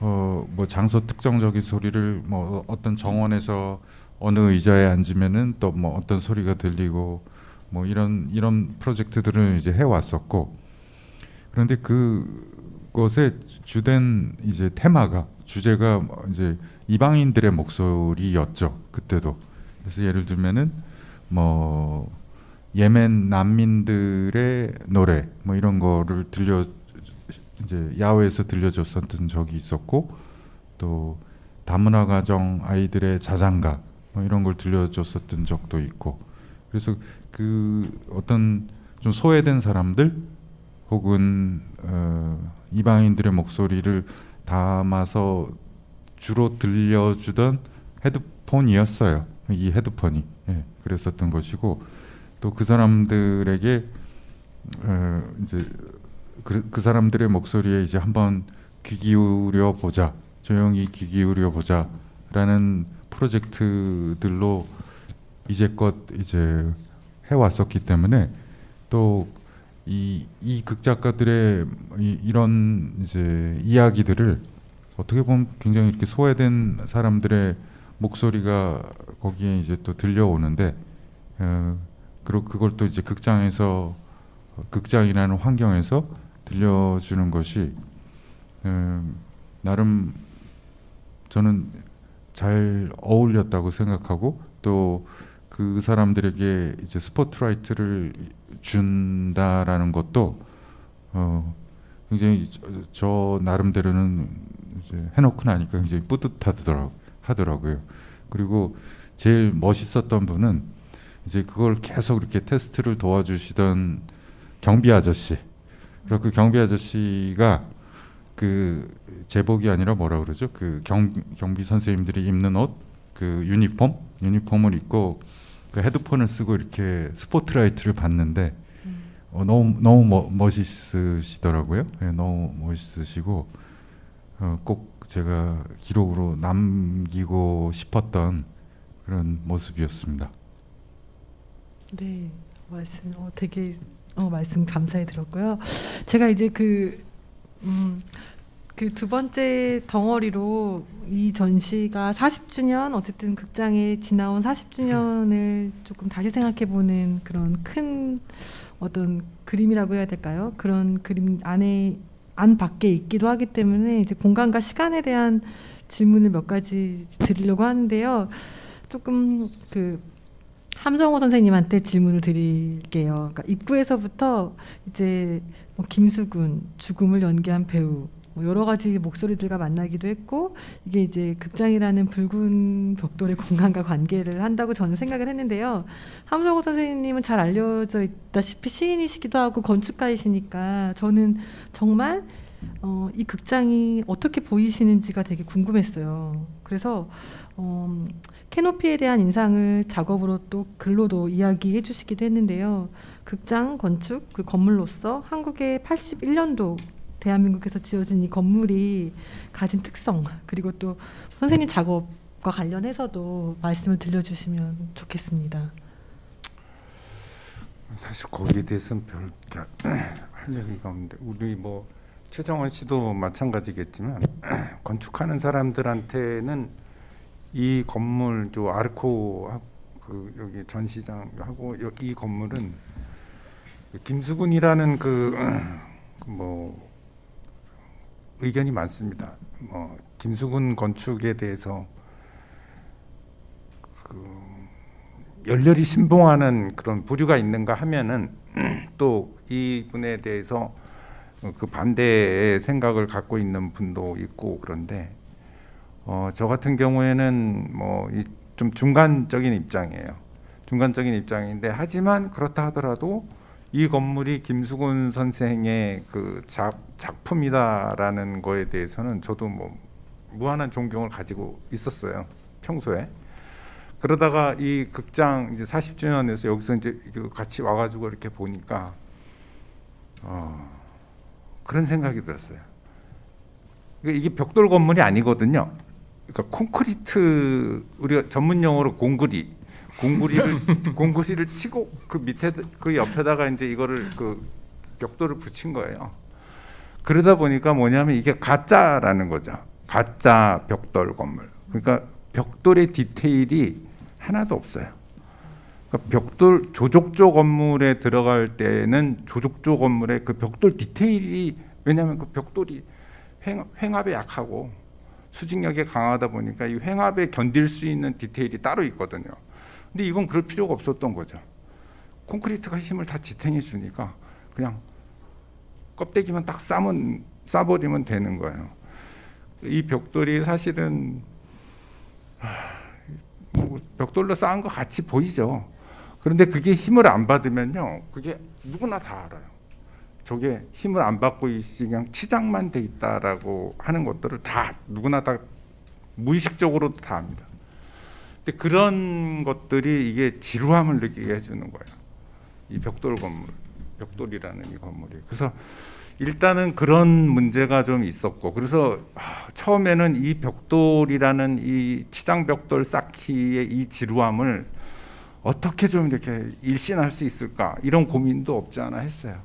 어 뭐 장소 특정적인 소리를 뭐 어떤 정원에서 어느 의자에 앉으면은 또 뭐 어떤 소리가 들리고 뭐 이런 이런 프로젝트들을 이제 해 왔었고 그런데 그것의 주된 이제 테마가 주제가 뭐 이제 이방인들의 목소리였죠 그때도 그래서 예를 들면은 뭐 예멘 난민들의 노래 뭐 이런 거를 들려 이제 야외에서 들려줬었던 적이 있었고 또 다문화 가정 아이들의 자장가 뭐 이런 걸 들려줬었던 적도 있고 그래서 그 어떤 좀 소외된 사람들 혹은 어, 이방인들의 목소리를 담아서 주로 들려주던 헤드폰이었어요. 이 헤드폰이 예, 그랬었던 것이고 또 그 사람들에게 어, 이제 그, 그 사람들의 목소리에 이제 한번 귀 기울여 보자, 조용히 귀 기울여 보자라는 프로젝트들로 이제껏 이제 해왔었기 때문에 또 이 이 극작가들의 이, 이런 이제 이야기들을 어떻게 보면 굉장히 이렇게 소외된 사람들의 목소리가 거기에 이제 또 들려오는데 어, 그리고 그걸 또 이제 극장에서 어, 극장이라는 환경에서 들려주는 것이 음, 나름 저는 잘 어울렸다고 생각하고 또 그 사람들에게 이제 스포트라이트를 준다라는 것도 어, 굉장히 저, 저 나름대로는 해놓고 나니까 굉장히 뿌듯하더라고 하더라고요. 그리고 제일 멋있었던 분은 이제 그걸 계속 이렇게 테스트를 도와주시던 경비 아저씨. 그리고 그 경비 아저씨가 그 제복이 아니라 뭐라 그러죠? 그 경, 경비 선생님들이 입는 옷, 그 유니폼, 유니폼을 입고 그 헤드폰을 쓰고 이렇게 스포트라이트를 봤는데 어, 너무 너무 멋, 멋있으시더라고요. 예, 너무 멋있으시고 어, 꼭 제가 기록으로 남기고 싶었던 그런 모습이었습니다. 네, 말씀 어, 되게 어, 말씀 감사히 들었고요. 제가 이제 그 음, 그 두 번째 덩어리로 이 전시가 40주년 어쨌든 극장에 지나온 40주년을 조금 다시 생각해 보는 그런 큰 어떤 그림이라고 해야 될까요? 그런 그림 안에 안 밖에 있기도 하기 때문에 이제 공간과 시간에 대한 질문을 몇 가지 드리려고 하는데요. 조금 그 함성호 선생님한테 질문을 드릴게요. 그러니까 입구에서부터 이제 뭐 김수근 죽음을 연기한 배우 뭐 여러 가지 목소리들과 만나기도 했고 이게 이제 극장이라는 붉은 벽돌의 공간과 관계를 한다고 저는 생각을 했는데요. 함성호 선생님은 잘 알려져 있다시피 시인이시기도 하고 건축가이시니까 저는 정말 어, 이 극장이 어떻게 보이시는지가 되게 궁금했어요. 그래서 어, 캐노피에 대한 인상을 작업으로 또 글로도 이야기해 주시기도 했는데요. 극장 건축 그 건물로서 한국의 81년도 대한민국에서 지어진 이 건물이 가진 특성 그리고 또 선생님 작업과 관련해서도 말씀을 들려주시면 좋겠습니다. 사실 거기에 대해서는 별할 얘기가 없는데 우리 뭐 최정원 씨도 마찬가지겠지만 건축하는 사람들한테는 이 건물 저 아르코 그 여기 전시장하고 이 건물은 김수근이라는 그 뭐 의견이 많습니다. 뭐 김수근 건축에 대해서 그 열렬히 신봉하는 그런 부류가 있는가 하면은 또 이분에 대해서 그 반대의 생각을 갖고 있는 분도 있고 그런데 어, 저 같은 경우에는 뭐 좀 중간적인 입장이에요. 중간적인 입장인데 하지만 그렇다 하더라도 이 건물이 김수근 선생의 그 작, 작품이다라는 거에 대해서는 저도 뭐 무한한 존경을 가지고 있었어요 평소에 그러다가 이 극장 이제 40주년 에서 여기서 이제 같이 와가지고 이렇게 보니까 어, 그런 생각이 들었어요. 이게 벽돌 건물이 아니거든요. 그러니까 콘크리트 우리가 전문 용어로 공구리 공구리를 공구리를 치고 그 밑에 그 옆에다가 이제 이거를 그 벽돌을 붙인 거예요. 그러다 보니까 뭐냐면 이게 가짜라는 거죠. 가짜 벽돌 건물. 그러니까 벽돌의 디테일이 하나도 없어요. 그러니까 벽돌 조족조 건물에 들어갈 때는 조족조 건물의 그 벽돌 디테일이 왜냐하면 그 벽돌이 횡, 횡압에 약하고 수직력이 강하다 보니까 이 횡압에 견딜 수 있는 디테일이 따로 있거든요. 근데 이건 그럴 필요가 없었던 거죠. 콘크리트가 힘을 다 지탱해 주니까 그냥 껍데기만 딱 싸면 싸버리면 되는 거예요. 이 벽돌이 사실은 뭐 벽돌로 쌓은 것 같이 보이죠. 그런데 그게 힘을 안 받으면요, 그게 누구나 다 알아요. 저게 힘을 안 받고 그냥 치장만 돼 있다라고 하는 것들을 다 누구나 다 무의식적으로도 다 압니다. 근데 그런 것들이 이게 지루함을 느끼게 해주는 거예요. 이 벽돌 건물, 벽돌이라는 이 건물이. 그래서 일단은 그런 문제가 좀 있었고, 그래서 처음에는 이 벽돌이라는 이 치장 벽돌 쌓기의 이 지루함을 어떻게 좀 이렇게 일신할 수 있을까 이런 고민도 없지 않아 했어요.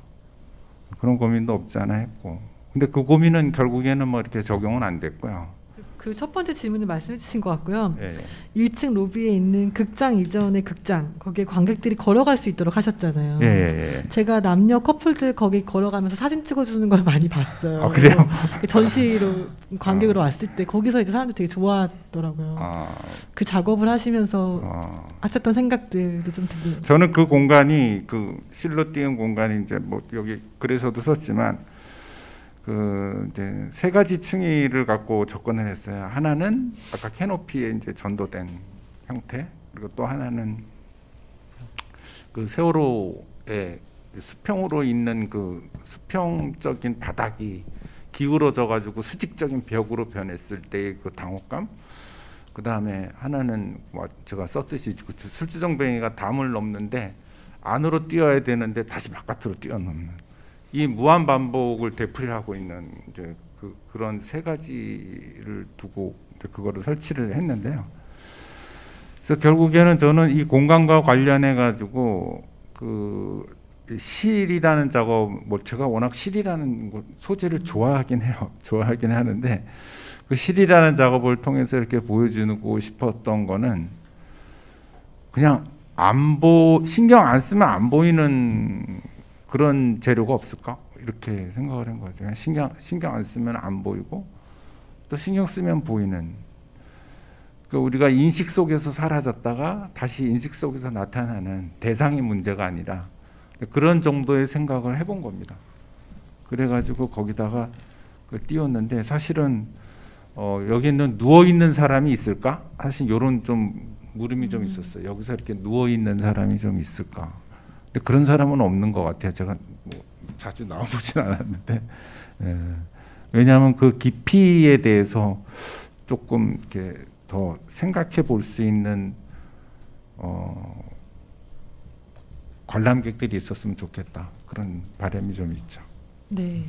그런 고민도 없지 않아 했고, 근데 그 고민은 결국에는 뭐 이렇게 적용은 안 됐고요. 그 첫 번째 질문을 말씀해 주신 것 같고요. 예. 1층 로비에 있는 극장 이전의 극장 거기에 관객들이 걸어갈 수 있도록 하셨잖아요. 예, 예, 예. 제가 남녀 커플들 거기 걸어가면서 사진 찍어주는 걸 많이 봤어요. 아, 그래요? 전시로 관객으로 왔을 때 거기서 이제 사람들 되게 좋아하더라고요. 아, 그 작업을 하시면서 아. 하셨던 생각들도 좀 되게 저는 그 공간이 그 실로 띄운 공간이 이제 뭐 여기 글에서도 썼지만 그 이제 세 가지 층위를 갖고 접근을 했어요. 하나는 아까 캐노피에 이제 전도된 형태 그리고 또 하나는 그 세월호에 수평으로 있는 그 수평적인 바닥이 기울어져 가지고 수직적인 벽으로 변했을 때의 그 당혹감 그 다음에 하나는 뭐 제가 썼듯이 그 술주정뱅이가 담을 넘는데 안으로 뛰어야 되는데 다시 바깥으로 뛰어넘는 이 무한 반복을 되풀이하고 있는 이제 그 그런 세 가지를 두고 그거를 설치를 했는데요. 그래서 결국에는 저는 이 공간과 관련해 가지고 그 실이라는 작업, 뭐 제가 워낙 실이라는 거- 소재를 좋아하긴 해요. 좋아하긴 하는데 그 실이라는 작업을 통해서 이렇게 보여주고 싶었던 거는 그냥 안 보, 신경 안 쓰면 안 보이는 그런 재료가 없을까? 이렇게 생각을 한 거죠. 신경, 신경 안 쓰면 안 보이고 또 신경 쓰면 보이는 그 우리가 인식 속에서 사라졌다가 다시 인식 속에서 나타나는 대상이 문제가 아니라 그런 정도의 생각을 해본 겁니다. 그래가지고 거기다가 그 띄웠는데 사실은 어, 여기는 누워 있는 사람이 있을까? 사실 이런 좀 물음이 좀 있었어요. 여기서 이렇게 누워 있는 사람이 좀 있을까? 근데 그런 사람은 없는 것 같아요. 제가 뭐 자주 나와보진 않았는데 예. 왜냐하면 그 깊이에 대해서 조금 이렇게 더 생각해 볼 수 있는 어, 관람객들이 있었으면 좋겠다 그런 바람이 좀 있죠. 네.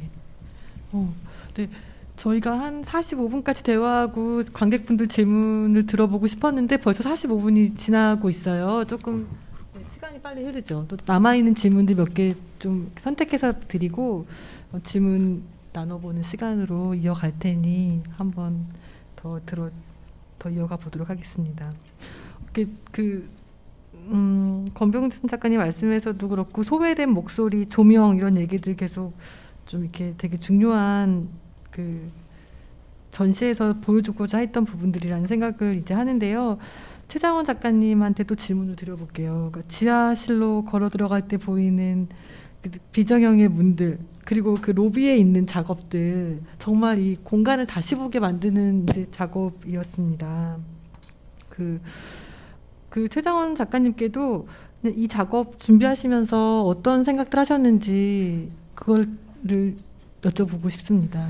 어, 네. 저희가 한 45분까지 대화하고 관객분들 질문을 들어보고 싶었는데 벌써 45분이 지나고 있어요. 조금 네, 시간이 빨리 흐르죠. 또 남아 있는 질문들 몇 개 좀 선택해서 드리고 어, 질문 나눠보는 시간으로 이어갈 테니 한번 더 들어 더 이어가 보도록 하겠습니다. 그, 그 음, 권병준 작가님 말씀에서도 그렇고 소외된 목소리, 조명 이런 얘기들 계속 좀 이렇게 되게 중요한 그 전시에서 보여주고자 했던 부분들이라는 생각을 이제 하는데요. 최장원 작가님한테 또 질문을 드려볼게요. 그러니까 지하실로 걸어 들어갈 때 보이는 그 비정형의 문들 그리고 그 로비에 있는 작업들 정말 이 공간을 다시 보게 만드는 이제 작업이었습니다. 그, 그 최장원 작가님께도 이 작업 준비하시면서 어떤 생각들 하셨는지 그거를 여쭤보고 싶습니다.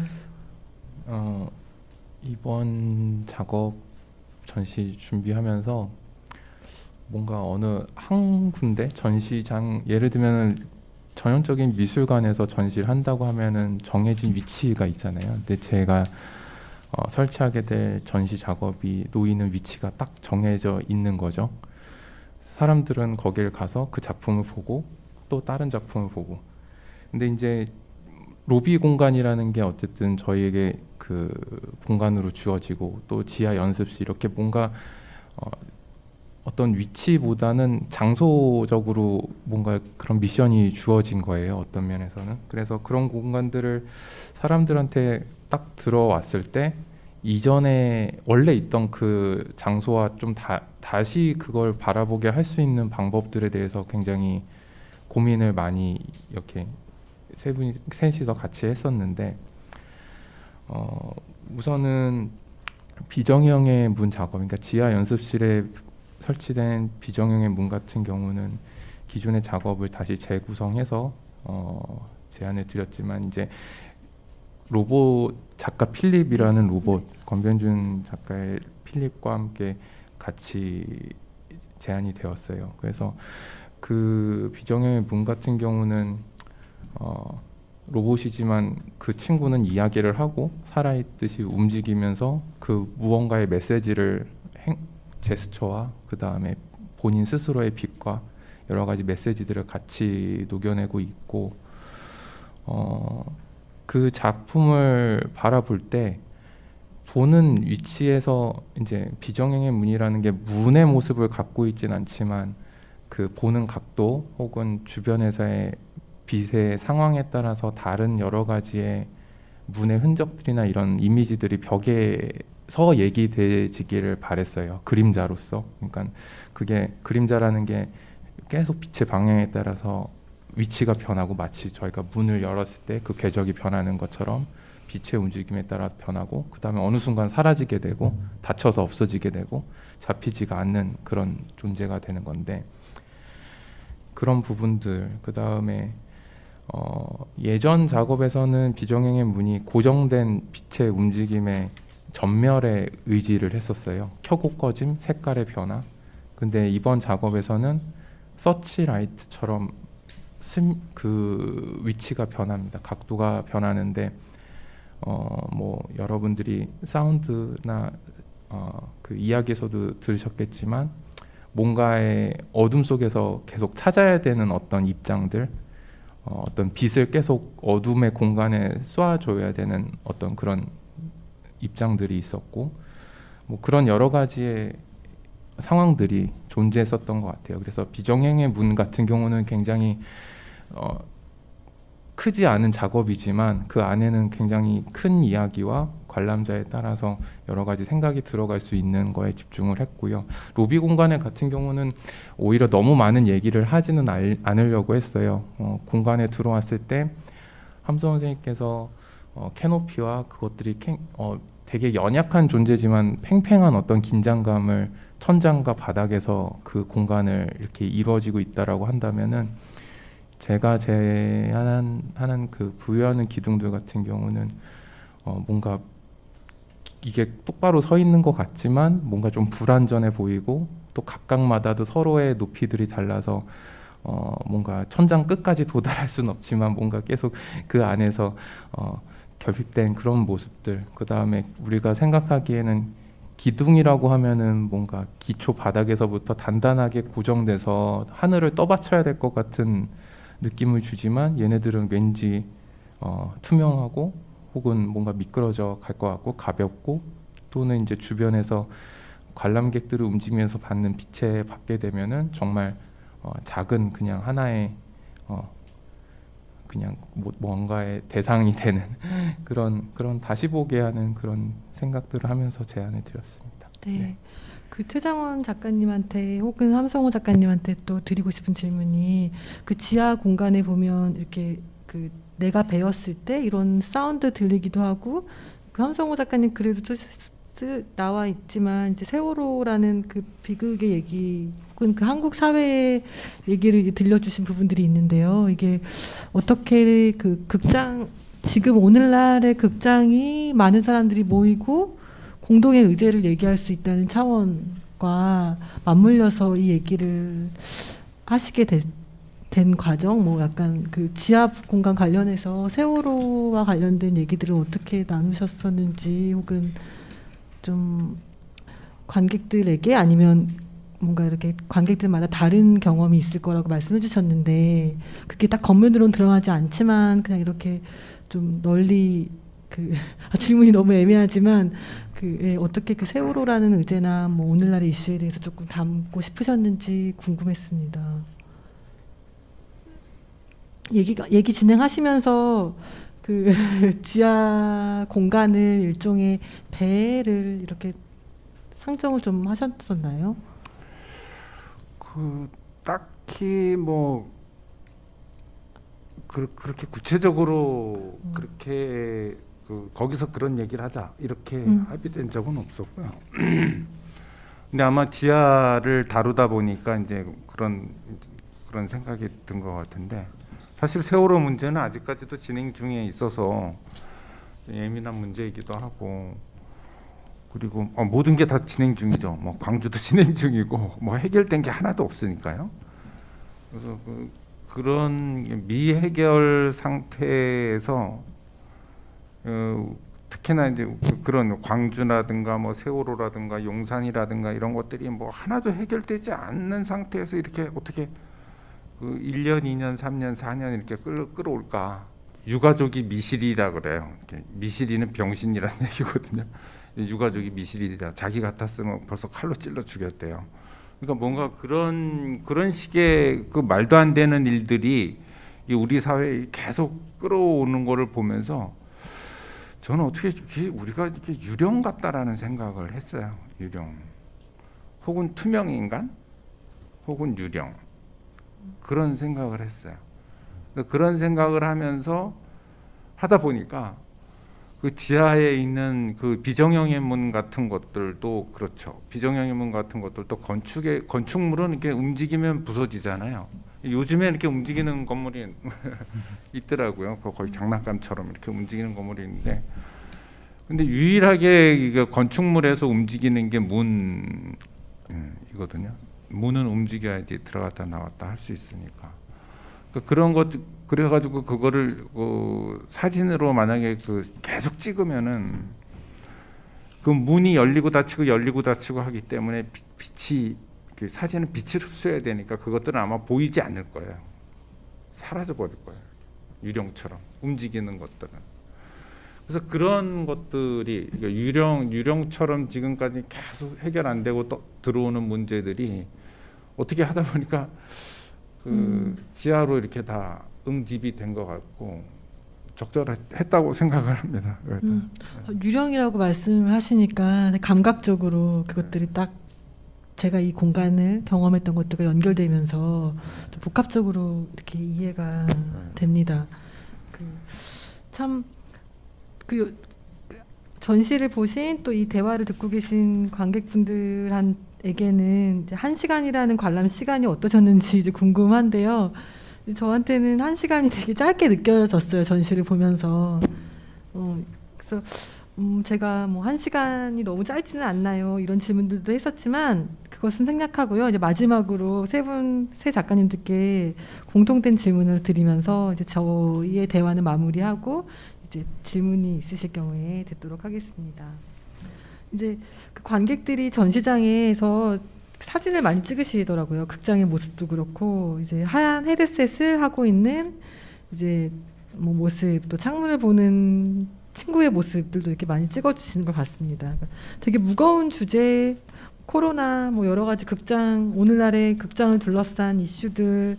어, 이번 작업 전시 준비하면서 뭔가 어느 한 군데 전시장 예를 들면 전형적인 미술관에서 전시를 한다고 하면은 정해진 위치가 있잖아요. 근데 제가 어, 설치하게 될 전시 작업이 놓이는 위치가 딱 정해져 있는 거죠. 사람들은 거기를 가서 그 작품을 보고 또 다른 작품을 보고. 근데 이제 로비 공간이라는 게 어쨌든 저희에게 그 공간으로 주어지고 또 지하 연습실 이렇게 뭔가 어, 어떤 위치보다는 장소적으로 뭔가 그런 미션이 주어진 거예요 어떤 면에서는. 그래서 그런 공간들을 사람들한테 딱 들어왔을 때 이전에 원래 있던 그 장소와 좀 다, 다시 그걸 바라보게 할 수 있는 방법들에 대해서 굉장히 고민을 많이 이렇게 세 분이 셋이서 같이 했었는데 어, 우선은 비정형의 문 작업, 그러니까 지하 연습실에 설치된 비정형의 문 같은 경우는 기존의 작업을 다시 재구성해서 어, 제안을 드렸지만 이제 로봇 작가 필립이라는 로봇 권변준 작가의 필립과 함께 같이 제안이 되었어요. 그래서 그 비정형의 문 같은 경우는 어, 로봇이지만 그 친구는 이야기를 하고 살아있듯이 움직이면서 그 무언가의 메시지를 행, 제스처와 그 다음에 본인 스스로의 빛과 여러 가지 메시지들을 같이 녹여내고 있고 어, 그 작품을 바라볼 때 보는 위치에서 이제 비정형의 문이라는 게 문의 모습을 갖고 있진 않지만 그 보는 각도 혹은 주변에서의 빛의 상황에 따라서 다른 여러 가지의 문의 흔적들이나 이런 이미지들이 벽에서 얘기되지기를 바랬어요. 그림자로서. 그러니까 그게 그림자라는 게 계속 빛의 방향에 따라서 위치가 변하고 마치 저희가 문을 열었을 때 그 궤적이 변하는 것처럼 빛의 움직임에 따라 변하고 그 다음에 어느 순간 사라지게 되고 닫혀서 없어지게 되고 잡히지가 않는 그런 존재가 되는 건데 그런 부분들 그 다음에 어, 예전 작업에서는 비정형의 문이 고정된 빛의 움직임에 전멸의 의지를 했었어요. 켜고 꺼짐, 색깔의 변화. 근데 이번 작업에서는 서치 라이트처럼 스, 그 위치가 변합니다. 각도가 변하는데 어 뭐 여러분들이 사운드나 어 그 이야기에서도 들으셨겠지만 뭔가의 어둠 속에서 계속 찾아야 되는 어떤 입장들 어, 어떤 빛을 계속 어둠의 공간에 쏘아줘야 되는 어떤 그런 입장들이 있었고 뭐 그런 여러 가지의 상황들이 존재했었던 것 같아요. 그래서 비정형의 문 같은 경우는 굉장히 어, 크지 않은 작업이지만 그 안에는 굉장히 큰 이야기와 관람자에 따라서 여러 가지 생각이 들어갈 수 있는 거에 집중을 했고요. 로비 공간에 같은 경우는 오히려 너무 많은 얘기를 하지는 알, 않으려고 했어요. 어, 공간에 들어왔을 때 함성 선생님께서 어, 캐노피와 그것들이 캥, 어, 되게 연약한 존재지만 팽팽한 어떤 긴장감을 천장과 바닥에서 그 공간을 이렇게 이루어지고 있다라고 한다면은 제가 제안한 하는 그 부여하는 기둥들 같은 경우는 어 뭔가 이게 똑바로 서 있는 것 같지만 뭔가 좀 불안전해 보이고 또 각각마다도 서로의 높이들이 달라서 어 뭔가 천장 끝까지 도달할 수는 없지만 뭔가 계속 그 안에서 어 결핍된 그런 모습들. 그 다음에 우리가 생각하기에는 기둥이라고 하면은 뭔가 기초 바닥에서부터 단단하게 고정돼서 하늘을 떠받쳐야 될 것 같은 느낌을 주지만 얘네들은 왠지 어, 투명하고 혹은 뭔가 미끄러져 갈 것 같고 가볍고 또는 이제 주변에서 관람객들을 움직이면서 받는 빛에 받게 되면은 정말 어, 작은 그냥 하나의 어, 그냥 뭐- 뭔가의 대상이 되는 그런 그런 다시 보게 하는 그런 생각들을 하면서 제안해 드렸습니다. 네. 네. 그 최장원 작가님한테 혹은 함성호 작가님한테 또 드리고 싶은 질문이 그 지하 공간에 보면 이렇게 그 내가 배웠을 때 이런 사운드 들리기도 하고 그 함성호 작가님 그래도 나와 있지만 이제 세월호라는 그 비극의 얘기 혹은 그 한국 사회의 얘기를 들려주신 부분들이 있는데요. 이게 어떻게 그 극장 지금 오늘날의 극장이 많은 사람들이 모이고 공동의 의제를 얘기할 수 있다는 차원과 맞물려서 이 얘기를 하시게 된, 된 과정, 뭐 약간 그 지하 공간 관련해서 세월호와 관련된 얘기들을 어떻게 나누셨었는지 혹은 좀 관객들에게 아니면 뭔가 이렇게 관객들마다 다른 경험이 있을 거라고 말씀해 주셨는데 그게 딱 겉면으로는 드러나지 않지만 그냥 이렇게 좀 널리 그 질문이 너무 애매하지만 그 예, 어떻게 그 세월호라는 의제나 뭐 오늘날의 이슈에 대해서 조금 담고 싶으셨는지 궁금했습니다. 얘기가 얘기 진행하시면서 그 지하 공간을 일종의 배를 이렇게 상정을 좀 하셨었나요? 그 딱히 뭐 그, 그렇게 구체적으로 음. 그렇게 그 거기서 그런 얘기를 하자 이렇게 음. 합의된 적은 없었고요. 근데 아마 지하를 다루다 보니까 이제 그런 그런 생각이 든 것 같은데 사실 세월호 문제는 아직까지도 진행 중에 있어서 예민한 문제이기도 하고 그리고 어, 모든 게 다 진행 중이죠. 뭐 광주도 진행 중이고 뭐 해결된 게 하나도 없으니까요. 그래서 그, 그런 미해결 상태에서 어, 특히나 이제 그- 그런 광주라든가 뭐 세월호라든가 용산이라든가 이런 것들이 뭐 하나도 해결되지 않는 상태에서 이렇게 어떻게 그 1년, 2년, 3년, 4년 이렇게 끌, 끌어올까? 유가족이 미실이라 그래요. 미실이는 병신이라는 얘기거든요. 유가족이 미실이다. 자기 같았으면 벌써 칼로 찔러 죽였대요. 그러니까 뭔가 그런 그런 식의 그 말도 안 되는 일들이 이 우리 사회에 계속 끌어오는 거를 보면서 저는 어떻게 우리가 이렇게 유령 같다라는 생각을 했어요. 유령. 혹은 투명 인간, 혹은 유령. 그런 생각을 했어요. 그런 생각을 하면서 하다 보니까 그 지하에 있는 그 비정형의 문 같은 것들도 그렇죠. 비정형의 문 같은 것들도 건축의 건축물은 이렇게 움직이면 부서지잖아요. 요즘에 이렇게 움직이는 건물이 있더라고요. 그거 거의 장난감처럼 이렇게 움직이는 건물이 있는데, 근데 유일하게 건축물에서 움직이는 게 문이거든요. 문은 움직여야지 들어갔다 나왔다 할 수 있으니까. 그런것 그래가지고 그거를 그 사진으로 만약에 그 계속 찍으면은 그 문이 열리고 닫히고 열리고 닫히고 하기 때문에 비- 빛이 그 사진은 빛을 흡수해야 되니까 그것들은 아마 보이지 않을 거예요. 사라져 버릴 거예요. 유령처럼 움직이는 것들은. 그래서 그런 것들이 그러니까 유령 유령처럼 지금까지 계속 해결 안 되고 또 들어오는 문제들이 어떻게 하다 보니까 그 음. 지하로 이렇게 다 응집이 된 것 같고 적절했다고 생각을 합니다. 그래도. 음, 어, 유령이라고 말씀을 하시니까 감각적으로 그것들이 딱 제가 이 공간을 경험했던 것들과 연결되면서 좀 복합적으로 이렇게 이해가 됩니다. 그 그참 그 전시를 보신 또 이 대화를 듣고 계신 관객분들 에게는 이제 한 시간이라는 관람 시간이 어떠셨는지 이제 궁금한데요. 저한테는 한 시간이 되게 짧게 느껴졌어요 전시를 보면서. 어, 그래서 음, 제가 뭐 한 시간이 너무 짧지는 않나요? 이런 질문들도 했었지만 그것은 생략하고요. 이제 마지막으로 세 분 세 작가님들께 공통된 질문을 드리면서 이제 저희의 대화는 마무리하고 이제 질문이 있으실 경우에 듣도록 하겠습니다. 이제 그 관객들이 전시장에서 사진을 많이 찍으시더라고요. 극장의 모습도 그렇고 이제 하얀 헤드셋을 하고 있는 이제 뭐 모습 또 창문을 보는 친구의 모습들도 이렇게 많이 찍어주시는 걸 봤습니다. 그러니까 되게 무거운 주제, 코로나 뭐 여러 가지 극장 오늘날의 극장을 둘러싼 이슈들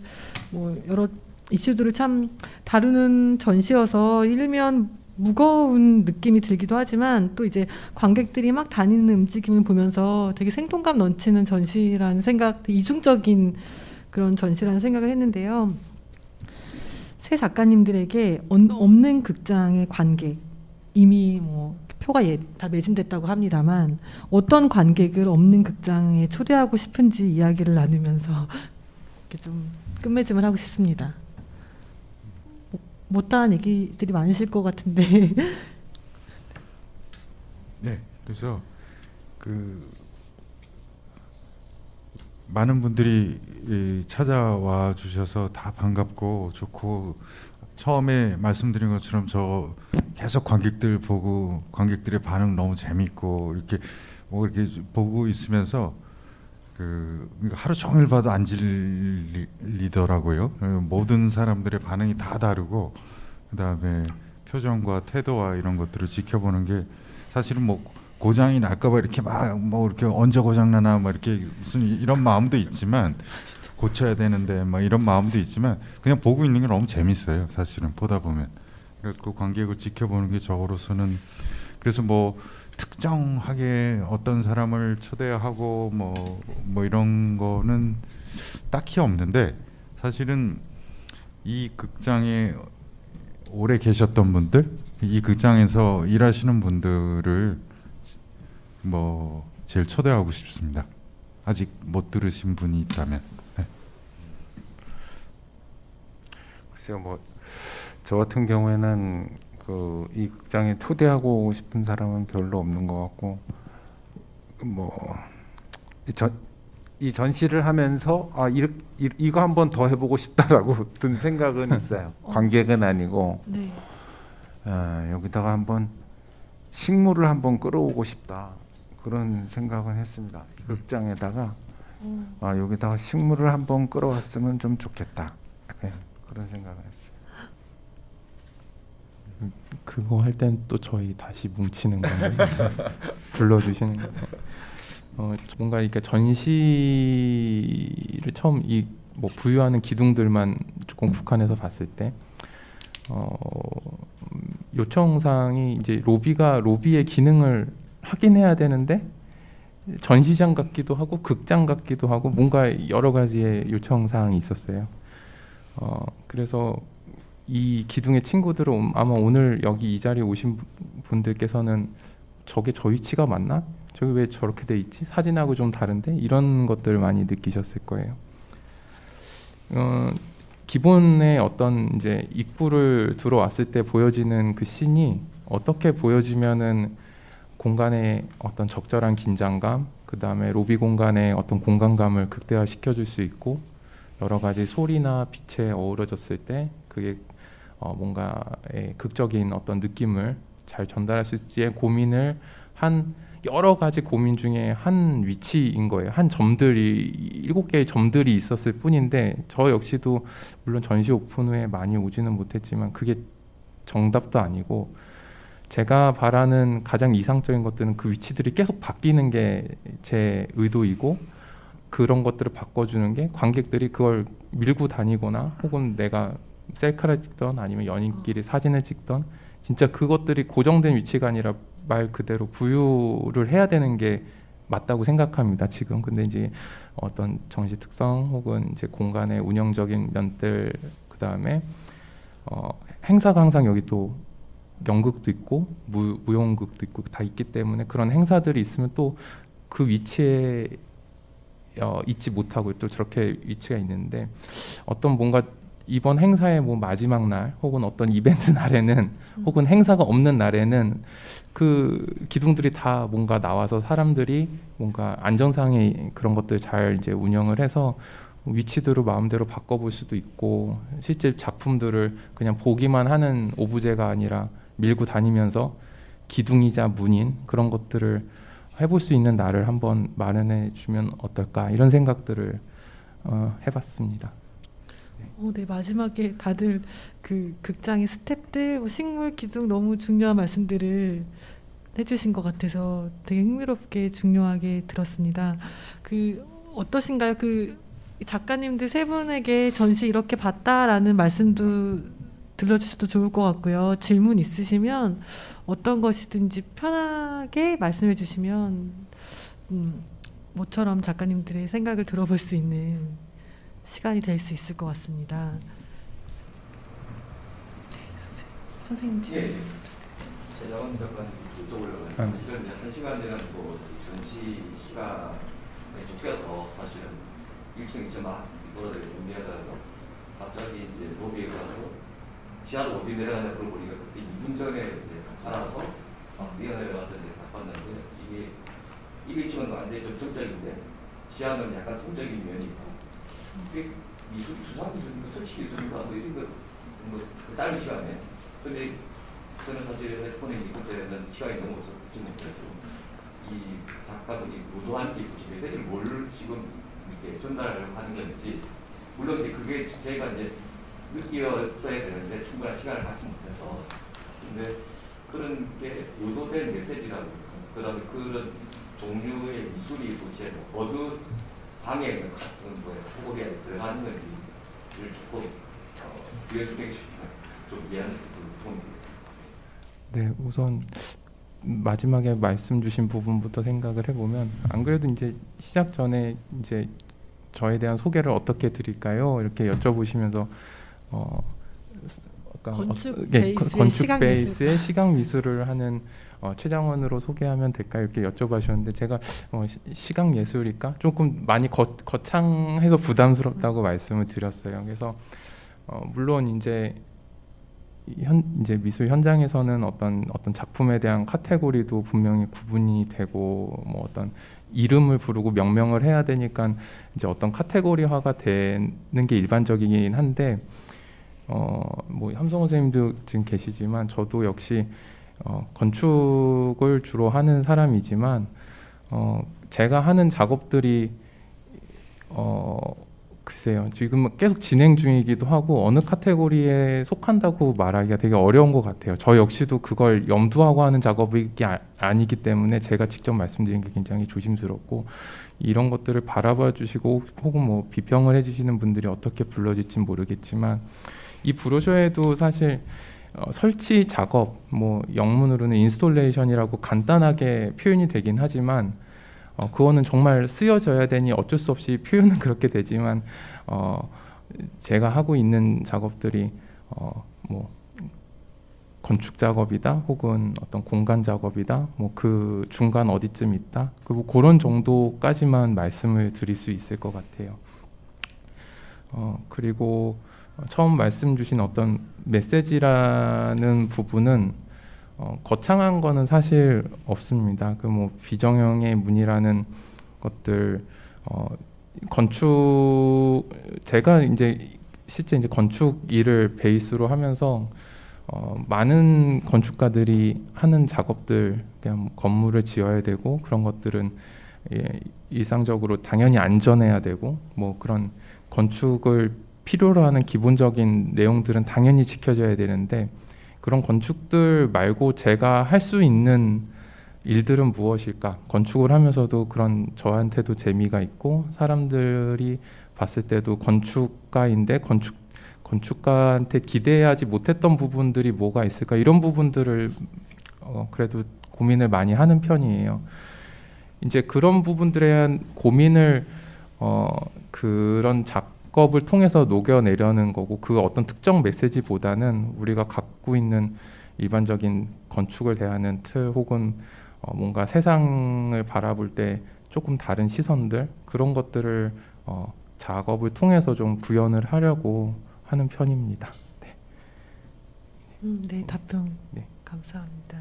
뭐 여러 이슈들을 참 다루는 전시여서 일면 무거운 느낌이 들기도 하지만 또 이제 관객들이 막 다니는 움직임을 보면서 되게 생동감 넘치는 전시라는 생각, 이중적인 그런 전시라는 생각을 했는데요. 새 작가님들에게 언- 없는 극장의 관객 이미 뭐 표가 예, 다 매진됐다고 합니다만 어떤 관객을 없는 극장에 초대하고 싶은지 이야기를 나누면서 이렇게 좀 끝맺음을 하고 싶습니다. 못- 못다한 얘기들이 많으실 것 같은데. 네, 그래서 그 많은 분들이 이 찾아와 주셔서 다 반갑고 좋고 처음에 말씀드린 것처럼 저 계속 관객들 보고 관객들의 반응 너무 재밌고 이렇게 뭐 이렇게 보고 있으면서 그 그러니까 하루 종일 봐도 안 질리더라고요. 어, 모든 사람들의 반응이 다 다르고 그다음에 표정과 태도와 이런 것들을 지켜보는 게 사실은 뭐 고장이 날까봐 이렇게 막 뭐 이렇게 언제 고장 나나 뭐 이렇게 무슨 이런 마음도 있지만 고쳐야 되는데 막 이런 마음도 있지만 그냥 보고 있는 게 너무 재밌어요. 사실은 보다 보면 그 관객을 지켜보는 게 저로서는 그래서 뭐 특정하게 어떤 사람을 초대하고 뭐 뭐 이런 거는 딱히 없는데 사실은 이 극장에 오래 계셨던 분들, 이 극장에서 일하시는 분들을 뭐 제일 초대하고 싶습니다. 아직 못 들으신 분이 있다면. 네. 글쎄요, 뭐 저 같은 경우에는 그 이 극장에 초대하고 싶은 사람은 별로 없는 것 같고 뭐이 전, 전시를 하면서 아 이, 이, 이거 한번 더 해보고 싶다라고 든 생각은 있어요. 관객은 아니고 네. 아, 여기다가 한번 식물을 한번 끌어오고 싶다 그런 생각은 했습니다. 이 극장에다가 어, 아 여기다가 식물을 한번 끌어왔으면 좀 좋겠다. 네, 그런 생각을 했어요. 그거 할 땐 또 저희 다시 뭉치는 건데 불러주시는 거. 어 뭔가 이렇게 전시를 처음 이 뭐 부유하는 기둥들만 조금 국한해서 봤을 때 어, 음, 요청사항이 이제 로비가 로비의 기능을 하긴 해야 되는데 전시장 같기도 하고 극장 같기도 하고 뭔가 여러 가지의 요청 사항이 있었어요. 어, 그래서 이 기둥의 친구들은 아마 오늘 여기 이 자리에 오신 분- 분들께서는 저게 저 위치가 맞나? 저기 왜 저렇게 돼 있지? 사진하고 좀 다른데? 이런 것들을 많이 느끼셨을 거예요. 어, 기본의 어떤 이제 입구를 들어왔을 때 보여지는 그 씬이 어떻게 보여지면은 공간의 어떤 적절한 긴장감, 그 다음에 로비 공간의 어떤 공간감을 극대화 시켜줄 수 있고 여러 가지 소리나 빛에 어우러졌을 때 그게 어, 뭔가의 극적인 어떤 느낌을 잘 전달할 수 있을지의 고민을 한 여러 가지 고민 중에 한 위치인 거예요. 한 점들이 일곱 개의 점들이 있었을 뿐인데 저 역시도 물론 전시 오픈 후에 많이 오지는 못했지만 그게 정답도 아니고 제가 바라는 가장 이상적인 것들은 그 위치들이 계속 바뀌는 게 제 의도이고 그런 것들을 바꿔주는 게 관객들이 그걸 밀고 다니거나 혹은 내가 셀카를 찍던 아니면 연인끼리 사진을 찍던 진짜 그것들이 고정된 위치가 아니라 말 그대로 부유를 해야 되는 게 맞다고 생각합니다 지금. 근데 이제 어떤 정시 특성 혹은 이제 공간의 운영적인 면들 그 다음에 어, 행사가 항상 여기 또 연극도 있고 무, 무용극도 있고 다 있기 때문에 그런 행사들이 있으면 또 그 위치에 어, 있지 못하고 또 저렇게 위치가 있는데 어떤 뭔가 이번 행사의 뭐 마지막 날 혹은 어떤 이벤트 날에는 혹은 행사가 없는 날에는 그 기둥들이 다 뭔가 나와서 사람들이 뭔가 안전상의 그런 것들 잘 이제 운영을 해서 위치대로 마음대로 바꿔볼 수도 있고 실제 작품들을 그냥 보기만 하는 오브제가 아니라 밀고 다니면서 기둥이자 문인 그런 것들을 해볼 수 있는 날을 한번 마련해 주면 어떨까 이런 생각들을 어, 해봤습니다. 어, 네 마지막에 다들 그 극장의 스탭들, 뭐 식물 기둥 너무 중요한 말씀들을 해주신 것 같아서 되게 흥미롭게 중요하게 들었습니다. 그 어떠신가요? 그 작가님들 세 분에게 전시 이렇게 봤다라는 말씀도 들려주셔도 좋을 것 같고요. 질문 있으시면 어떤 것이든지 편하게 말씀해 주시면 음, 모처럼 작가님들의 생각을 들어볼 수 있는 시간이 될 수 있을 것 같습니다. 선생님. 예. 제가 잠깐 여쭤보려고 아. 했는데 사실은 이제 한 시간이라는 뭐 전시 시간에 쫓겨서 사실은 1층 2층 막 돌아다니고 준비하다가 갑자기 이제 로비에 가서 지하로 어디 내려가냐 물어보니까 그때 2분 전에 이제 알아서 막 뛰어내려가서 이제 딱 봤는데 이게 1, 2층은 완전히 좀 정적인데 지하는 약간 통적인 면이 미술 수상 기술인가 설치 기술인가 뭐 이런 거 뭐, 그 짧은 시간에. 근데 저는 사실 핸드폰에 있고 때는 시간이 너무 없어서 듣지 못해서 이 작가분이 무도한 게 메시지를 뭘 지금 이렇게 전달하려고 하는 건지. 물론 이제 그게 제가 이제 느끼었어야 되는데 충분한 시간을 갖지 못해서. 근데 그런 게 의도된 메시지라고 그런 그런 종류의 미술이 도대체 뭐 어느 방에 같은 거에 카테고리에 들어가는 건지를 조금 어, 기회수행시키면 좀 이해하는 데 도움이 되겠습니다. 네, 우선 마지막에 말씀 주신 부분부터 생각을 해보면 안 그래도 이제 시작 전에 이제 저에 대한 소개를 어떻게 드릴까요? 이렇게 여쭤보시면서 어, 건축 어, 예, 건축 시각 베이스의 시각 미술을 하는 어, 최장원으로 소개하면 될까 이렇게 여쭤봐주셨는데 제가 어, 시- 시각 예술일까 조금 많이 거, 거창해서 부담스럽다고 말씀을 드렸어요. 그래서 어, 물론 이제 이현 이제 미술 현장에서는 어떤 어떤 작품에 대한 카테고리도 분명히 구분이 되고 뭐 어떤 이름을 부르고 명명을 해야 되니까 이제 어떤 카테고리화가 되는 게 일반적이긴 한데 어뭐 함성호 선생님도 지금 계시지만 저도 역시 어 건축을 주로 하는 사람이지만 어 제가 하는 작업들이 어 글쎄요 지금 계속 진행 중이기도 하고 어느 카테고리에 속한다고 말하기가 되게 어려운 것 같아요. 저 역시도 그걸 염두하고 하는 작업이 아, 아니기 때문에 제가 직접 말씀드린 게 굉장히 조심스럽고 이런 것들을 바라봐 주시고 혹은 뭐 비평을 해주시는 분들이 어떻게 불러질지 모르겠지만 이 brochure에도 사실 어, 설치 작업 뭐 영문으로는 installation이라고 간단하게 표현이 되긴 하지만 어, 그거는 정말 쓰여져야 되니 어쩔 수 없이 표현은 그렇게 되지만 어, 제가 하고 있는 작업들이 어, 뭐 건축 작업이다 혹은 어떤 공간 작업이다 뭐 그 중간 어디쯤 있다 그뭐 그런 정도까지만 말씀을 드릴 수 있을 것 같아요. 어 그리고 처음 말씀 주신 어떤 메시지라는 부분은 어, 거창한 거는 사실 없습니다. 그 뭐 비정형의 문이라는 것들 어, 건축 제가 이제 실제 이제 건축 일을 베이스로 하면서 어, 많은 건축가들이 하는 작업들 그냥 뭐 건물을 지어야 되고 그런 것들은 예, 일상적으로 당연히 안전해야 되고 뭐 그런 건축을 필요로 하는 기본적인 내용들은 당연히 지켜져야 되는데 그런 건축들 말고 제가 할 수 있는 일들은 무엇일까? 건축을 하면서도 그런 저한테도 재미가 있고 사람들이 봤을 때도 건축가인데 건축 건축가한테 기대하지 못했던 부분들이 뭐가 있을까? 이런 부분들을 어, 그래도 고민을 많이 하는 편이에요. 이제 그런 부분들에 대한 고민을 어, 그런 작 업을 통해서 녹여내려는 거고 그 어떤 특정 메시지보다는 우리가 갖고 있는 일반적인 건축을 대하는 틀 혹은 어, 뭔가 세상을 바라볼 때 조금 다른 시선들 그런 것들을 어, 작업을 통해서 좀 구현을 하려고 하는 편입니다. 네. 음, 네, 답변 네. 감사합니다.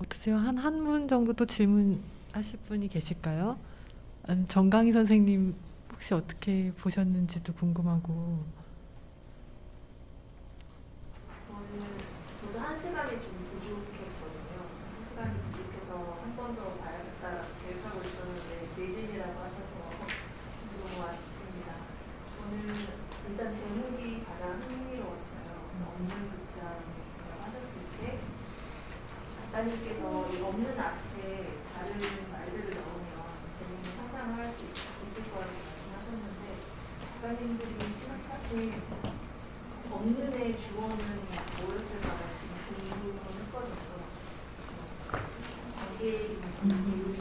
어떠세요? 한 한 분 정도 또 질문 하실 분이 계실까요? 아니면 정강희 선생님 혹시 어떻게 보셨는지도 궁금하고. 저는 저도 한 시간이 좀 부족했거든요. 한 시간이 부족해서 한 번 더 봐야겠다 계획하고 있었는데 내진이라고 하셔서 너무 아쉽습니다. 저는 일단 제목이 가장 흥미로웠어요. 없는 극장이라고 하셨을 때 작가님께서 이 없는 앞에 다른 말들을 넣으면 재밌는 상상을 할 수 있을 거라고 말씀하셨는데 작가님들이 생각하신 없는의 주어는 뭐였을까라는 궁금을 했거든요. 관계인지 한번.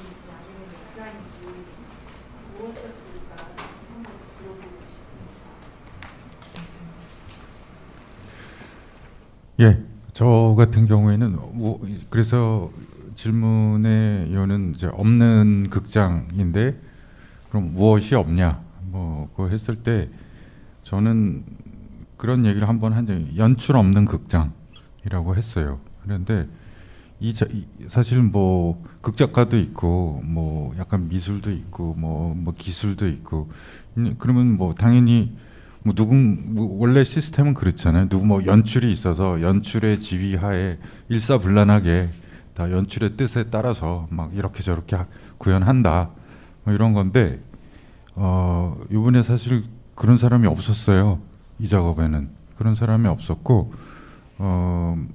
예, 저 같은 경우에는 우- 그래서 질문의 요는 이제 없는 극장인데 그럼 무엇이 없냐 뭐 그거 했을 때 저는 그런 얘기를 한번 한 적이 연출 없는 극장이라고 했어요. 그런데 이, 자, 이 사실 뭐 극작가도 있고 뭐 약간 미술도 있고 뭐, 뭐 기술도 있고 음, 그러면 뭐 당연히 뭐 누군 뭐 원래 시스템은 그렇잖아요. 누구 뭐 연출이 있어서 연출의 지휘하에 일사불란하게 다 연출의 뜻에 따라서 막 이렇게 저렇게 하- 구현한다. 뭐 이런 건데 어 이번에 사실 그런 사람이 없었어요. 이 작업에는 그런 사람이 없었고 어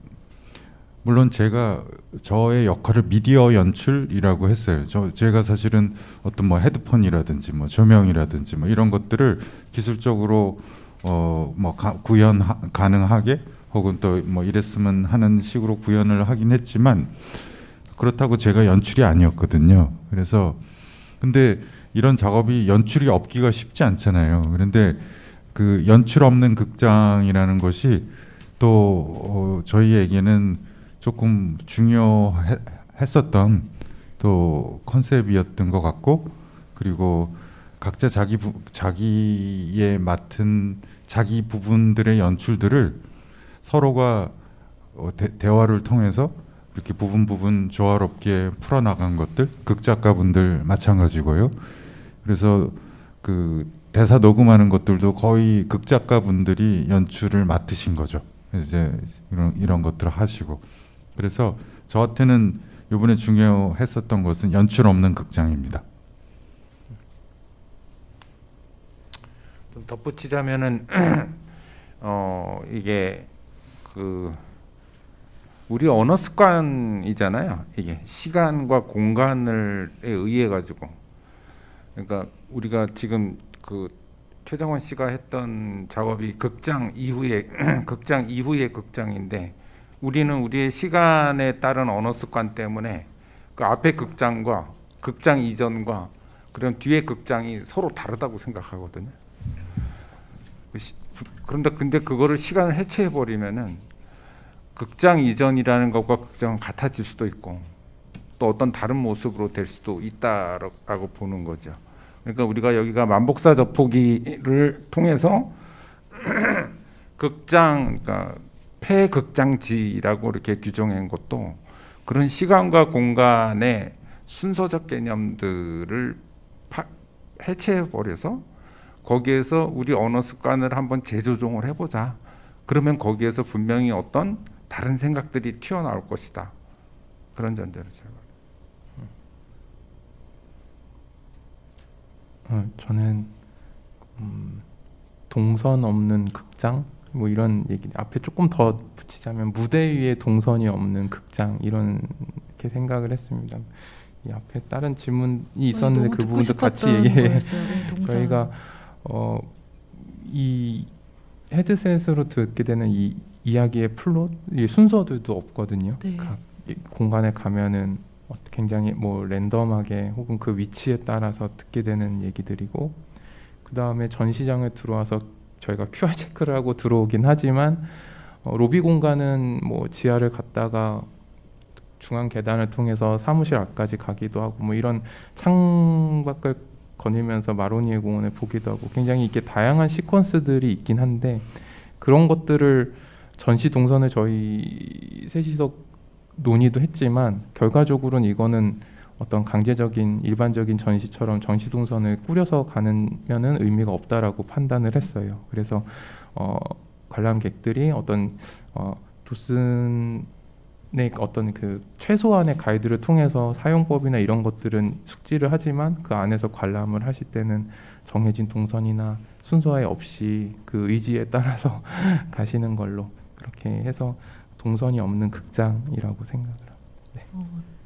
물론 제가 저의 역할을 미디어 연출이라고 했어요. 저 제가 사실은 어떤 뭐 헤드폰이라든지 뭐 조명이라든지 뭐 이런 것들을 기술적으로 어뭐 구현 하- 가능하게 혹은 또 뭐 이랬으면 하는 식으로 구현을 하긴 했지만 그렇다고 제가 연출이 아니었거든요. 그래서 근데 이런 작업이 연출이 없기가 쉽지 않잖아요. 그런데 그 연출 없는 극장이라는 것이 또 어, 저희에게는 조금 중요했었던 또 컨셉이었던 것 같고 그리고 각자 자기 부, 자기의 맡은 자기 부분들의 연출들을 서로가 어, 대, 대화를 통해서 이렇게 부분 부분 조화롭게 풀어나간 것들 극작가분들 마찬가지고요. 그래서 그 대사 녹음하는 것들도 거의 극작가분들이 연출을 맡으신 거죠. 이제 이런 이런 것들을 하시고 그래서 저한테는 이번에 중요했었던 것은 연출 없는 극장입니다. 좀 덧붙이자면은 어 이게 그 우리 언어 습관이잖아요. 이게 시간과 공간을 의해 가지고 그러니까 우리가 지금 그 최정원 씨가 했던 작업이 극장 이후에 극장 이후의 극장인데 우리는 우리의 시간에 따른 언어 습관 때문에 그 앞의 극장과 극장 이전과 그런 뒤의 극장이 서로 다르다고 생각하거든요. 그 시- 그런데 근데 그거를 시간을 해체해 버리면은 극장 이전이라는 것과 극장은 같아질 수도 있고 또 어떤 다른 모습으로 될 수도 있다라고 보는 거죠. 그러니까 우리가 여기가 만복사 저포기를 통해서 극장, 그러니까 폐극장지라고 이렇게 규정한 것도 그런 시간과 공간의 순서적 개념들을 파- 해체해 버려서 거기에서 우리 언어 습관을 한번 재조정을 해보자. 그러면 거기에서 분명히 어떤 다른 생각들이 튀어나올 것이다. 그런 전제로 제가. 어, 저는 음, 동선 없는 극장 뭐 이런 얘기 앞에 조금 더 붙이자면 무대 위에 동선이 없는 극장 이런 이렇게 생각을 했습니다. 이 앞에 다른 질문이 있었는데 너무 그 부분도 같이 얘기해. 네. 저희가 어, 이 헤드셋으로 듣게 되는 이 이야기의 플롯, 이 순서들도 없거든요. 네. 각이 공간에 가면은 어, 굉장히 뭐 랜덤하게 혹은 그 위치에 따라서 듣게 되는 얘기들이고 그 다음에 전시장에 들어와서 저희가 QR 체크를 하고 들어오긴 하지만 어, 로비 공간은 뭐 지하를 갔다가 중앙 계단을 통해서 사무실 앞까지 가기도 하고 뭐 이런 창밖을 거닐면서 마로니에 공원을 보기도 하고 굉장히 이게 다양한 시퀀스들이 있긴 한데 그런 것들을 전시 동선을 저희 셋이서 논의도 했지만 결과적으로는 이거는 어떤 강제적인 일반적인 전시처럼 전시 동선을 꾸려서 가는면은 의미가 없다라고 판단을 했어요. 그래서 어, 관람객들이 어떤 어, 도슨의 어떤 그 최소한의 가이드를 통해서 사용법이나 이런 것들은 숙지를 하지만 그 안에서 관람을 하실 때는 정해진 동선이나 순서에 없이 그 의지에 따라서 가시는 걸로 그렇게 해서 동선이 없는 극장이라고 생각을 합니다. 어.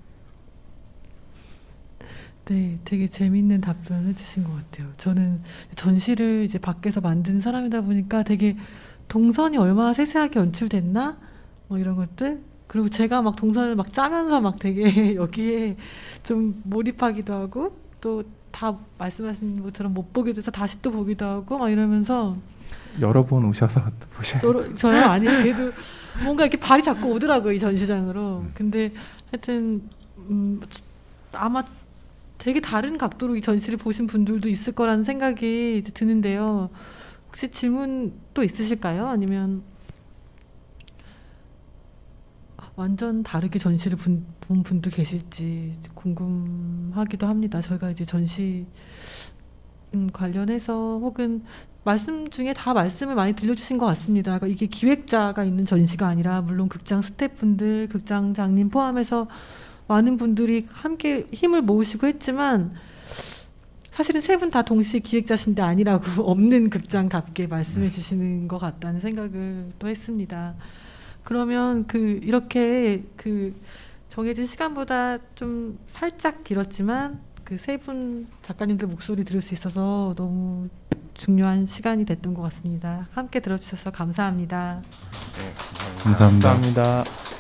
네, 되게 재밌는 답변 해주신 것 같아요. 저는 전시를 이제 밖에서 만든 사람이다 보니까 되게 동선이 얼마나 세세하게 연출됐나? 뭐 이런 것들? 그리고 제가 막 동선을 막 짜면서 막 되게 여기에 좀 몰입하기도 하고 또 다 말씀하신 것처럼 못 보게 돼서 다시 또 보기도 하고 막 이러면서 여러 번 오셔서 저로, 저요? 아니 그래도 뭔가 이렇게 발이 자꾸 오더라고요 이 전시장으로. 근데 하여튼 음, 아마 되게 다른 각도로 이 전시를 보신 분들도 있을 거라는 생각이 드는데요. 혹시 질문 또 있으실까요? 아니면 완전 다르게 전시를 본, 본 분도 계실지 궁금하기도 합니다. 저희가 이제 전시 음, 관련해서 혹은 말씀 중에 다 말씀을 많이 들려주신 것 같습니다. 그러니까 이게 기획자가 있는 전시가 아니라 물론 극장 스태프분들, 극장장님 포함해서 많은 분들이 함께 힘을 모으시고 했지만 사실은 세 분 다 동시에 기획자신데 아니라고 없는 극장답게 말씀해 주시는 것 같다는 생각을 또 했습니다. 그러면 그 이렇게 그 정해진 시간보다 좀 살짝 길었지만 그 세 분 작가님들 목소리 들을 수 있어서 너무 중요한 시간이 됐던 것 같습니다. 함께 들어주셔서 감사합니다. 네, 감사합니다. 감사합니다.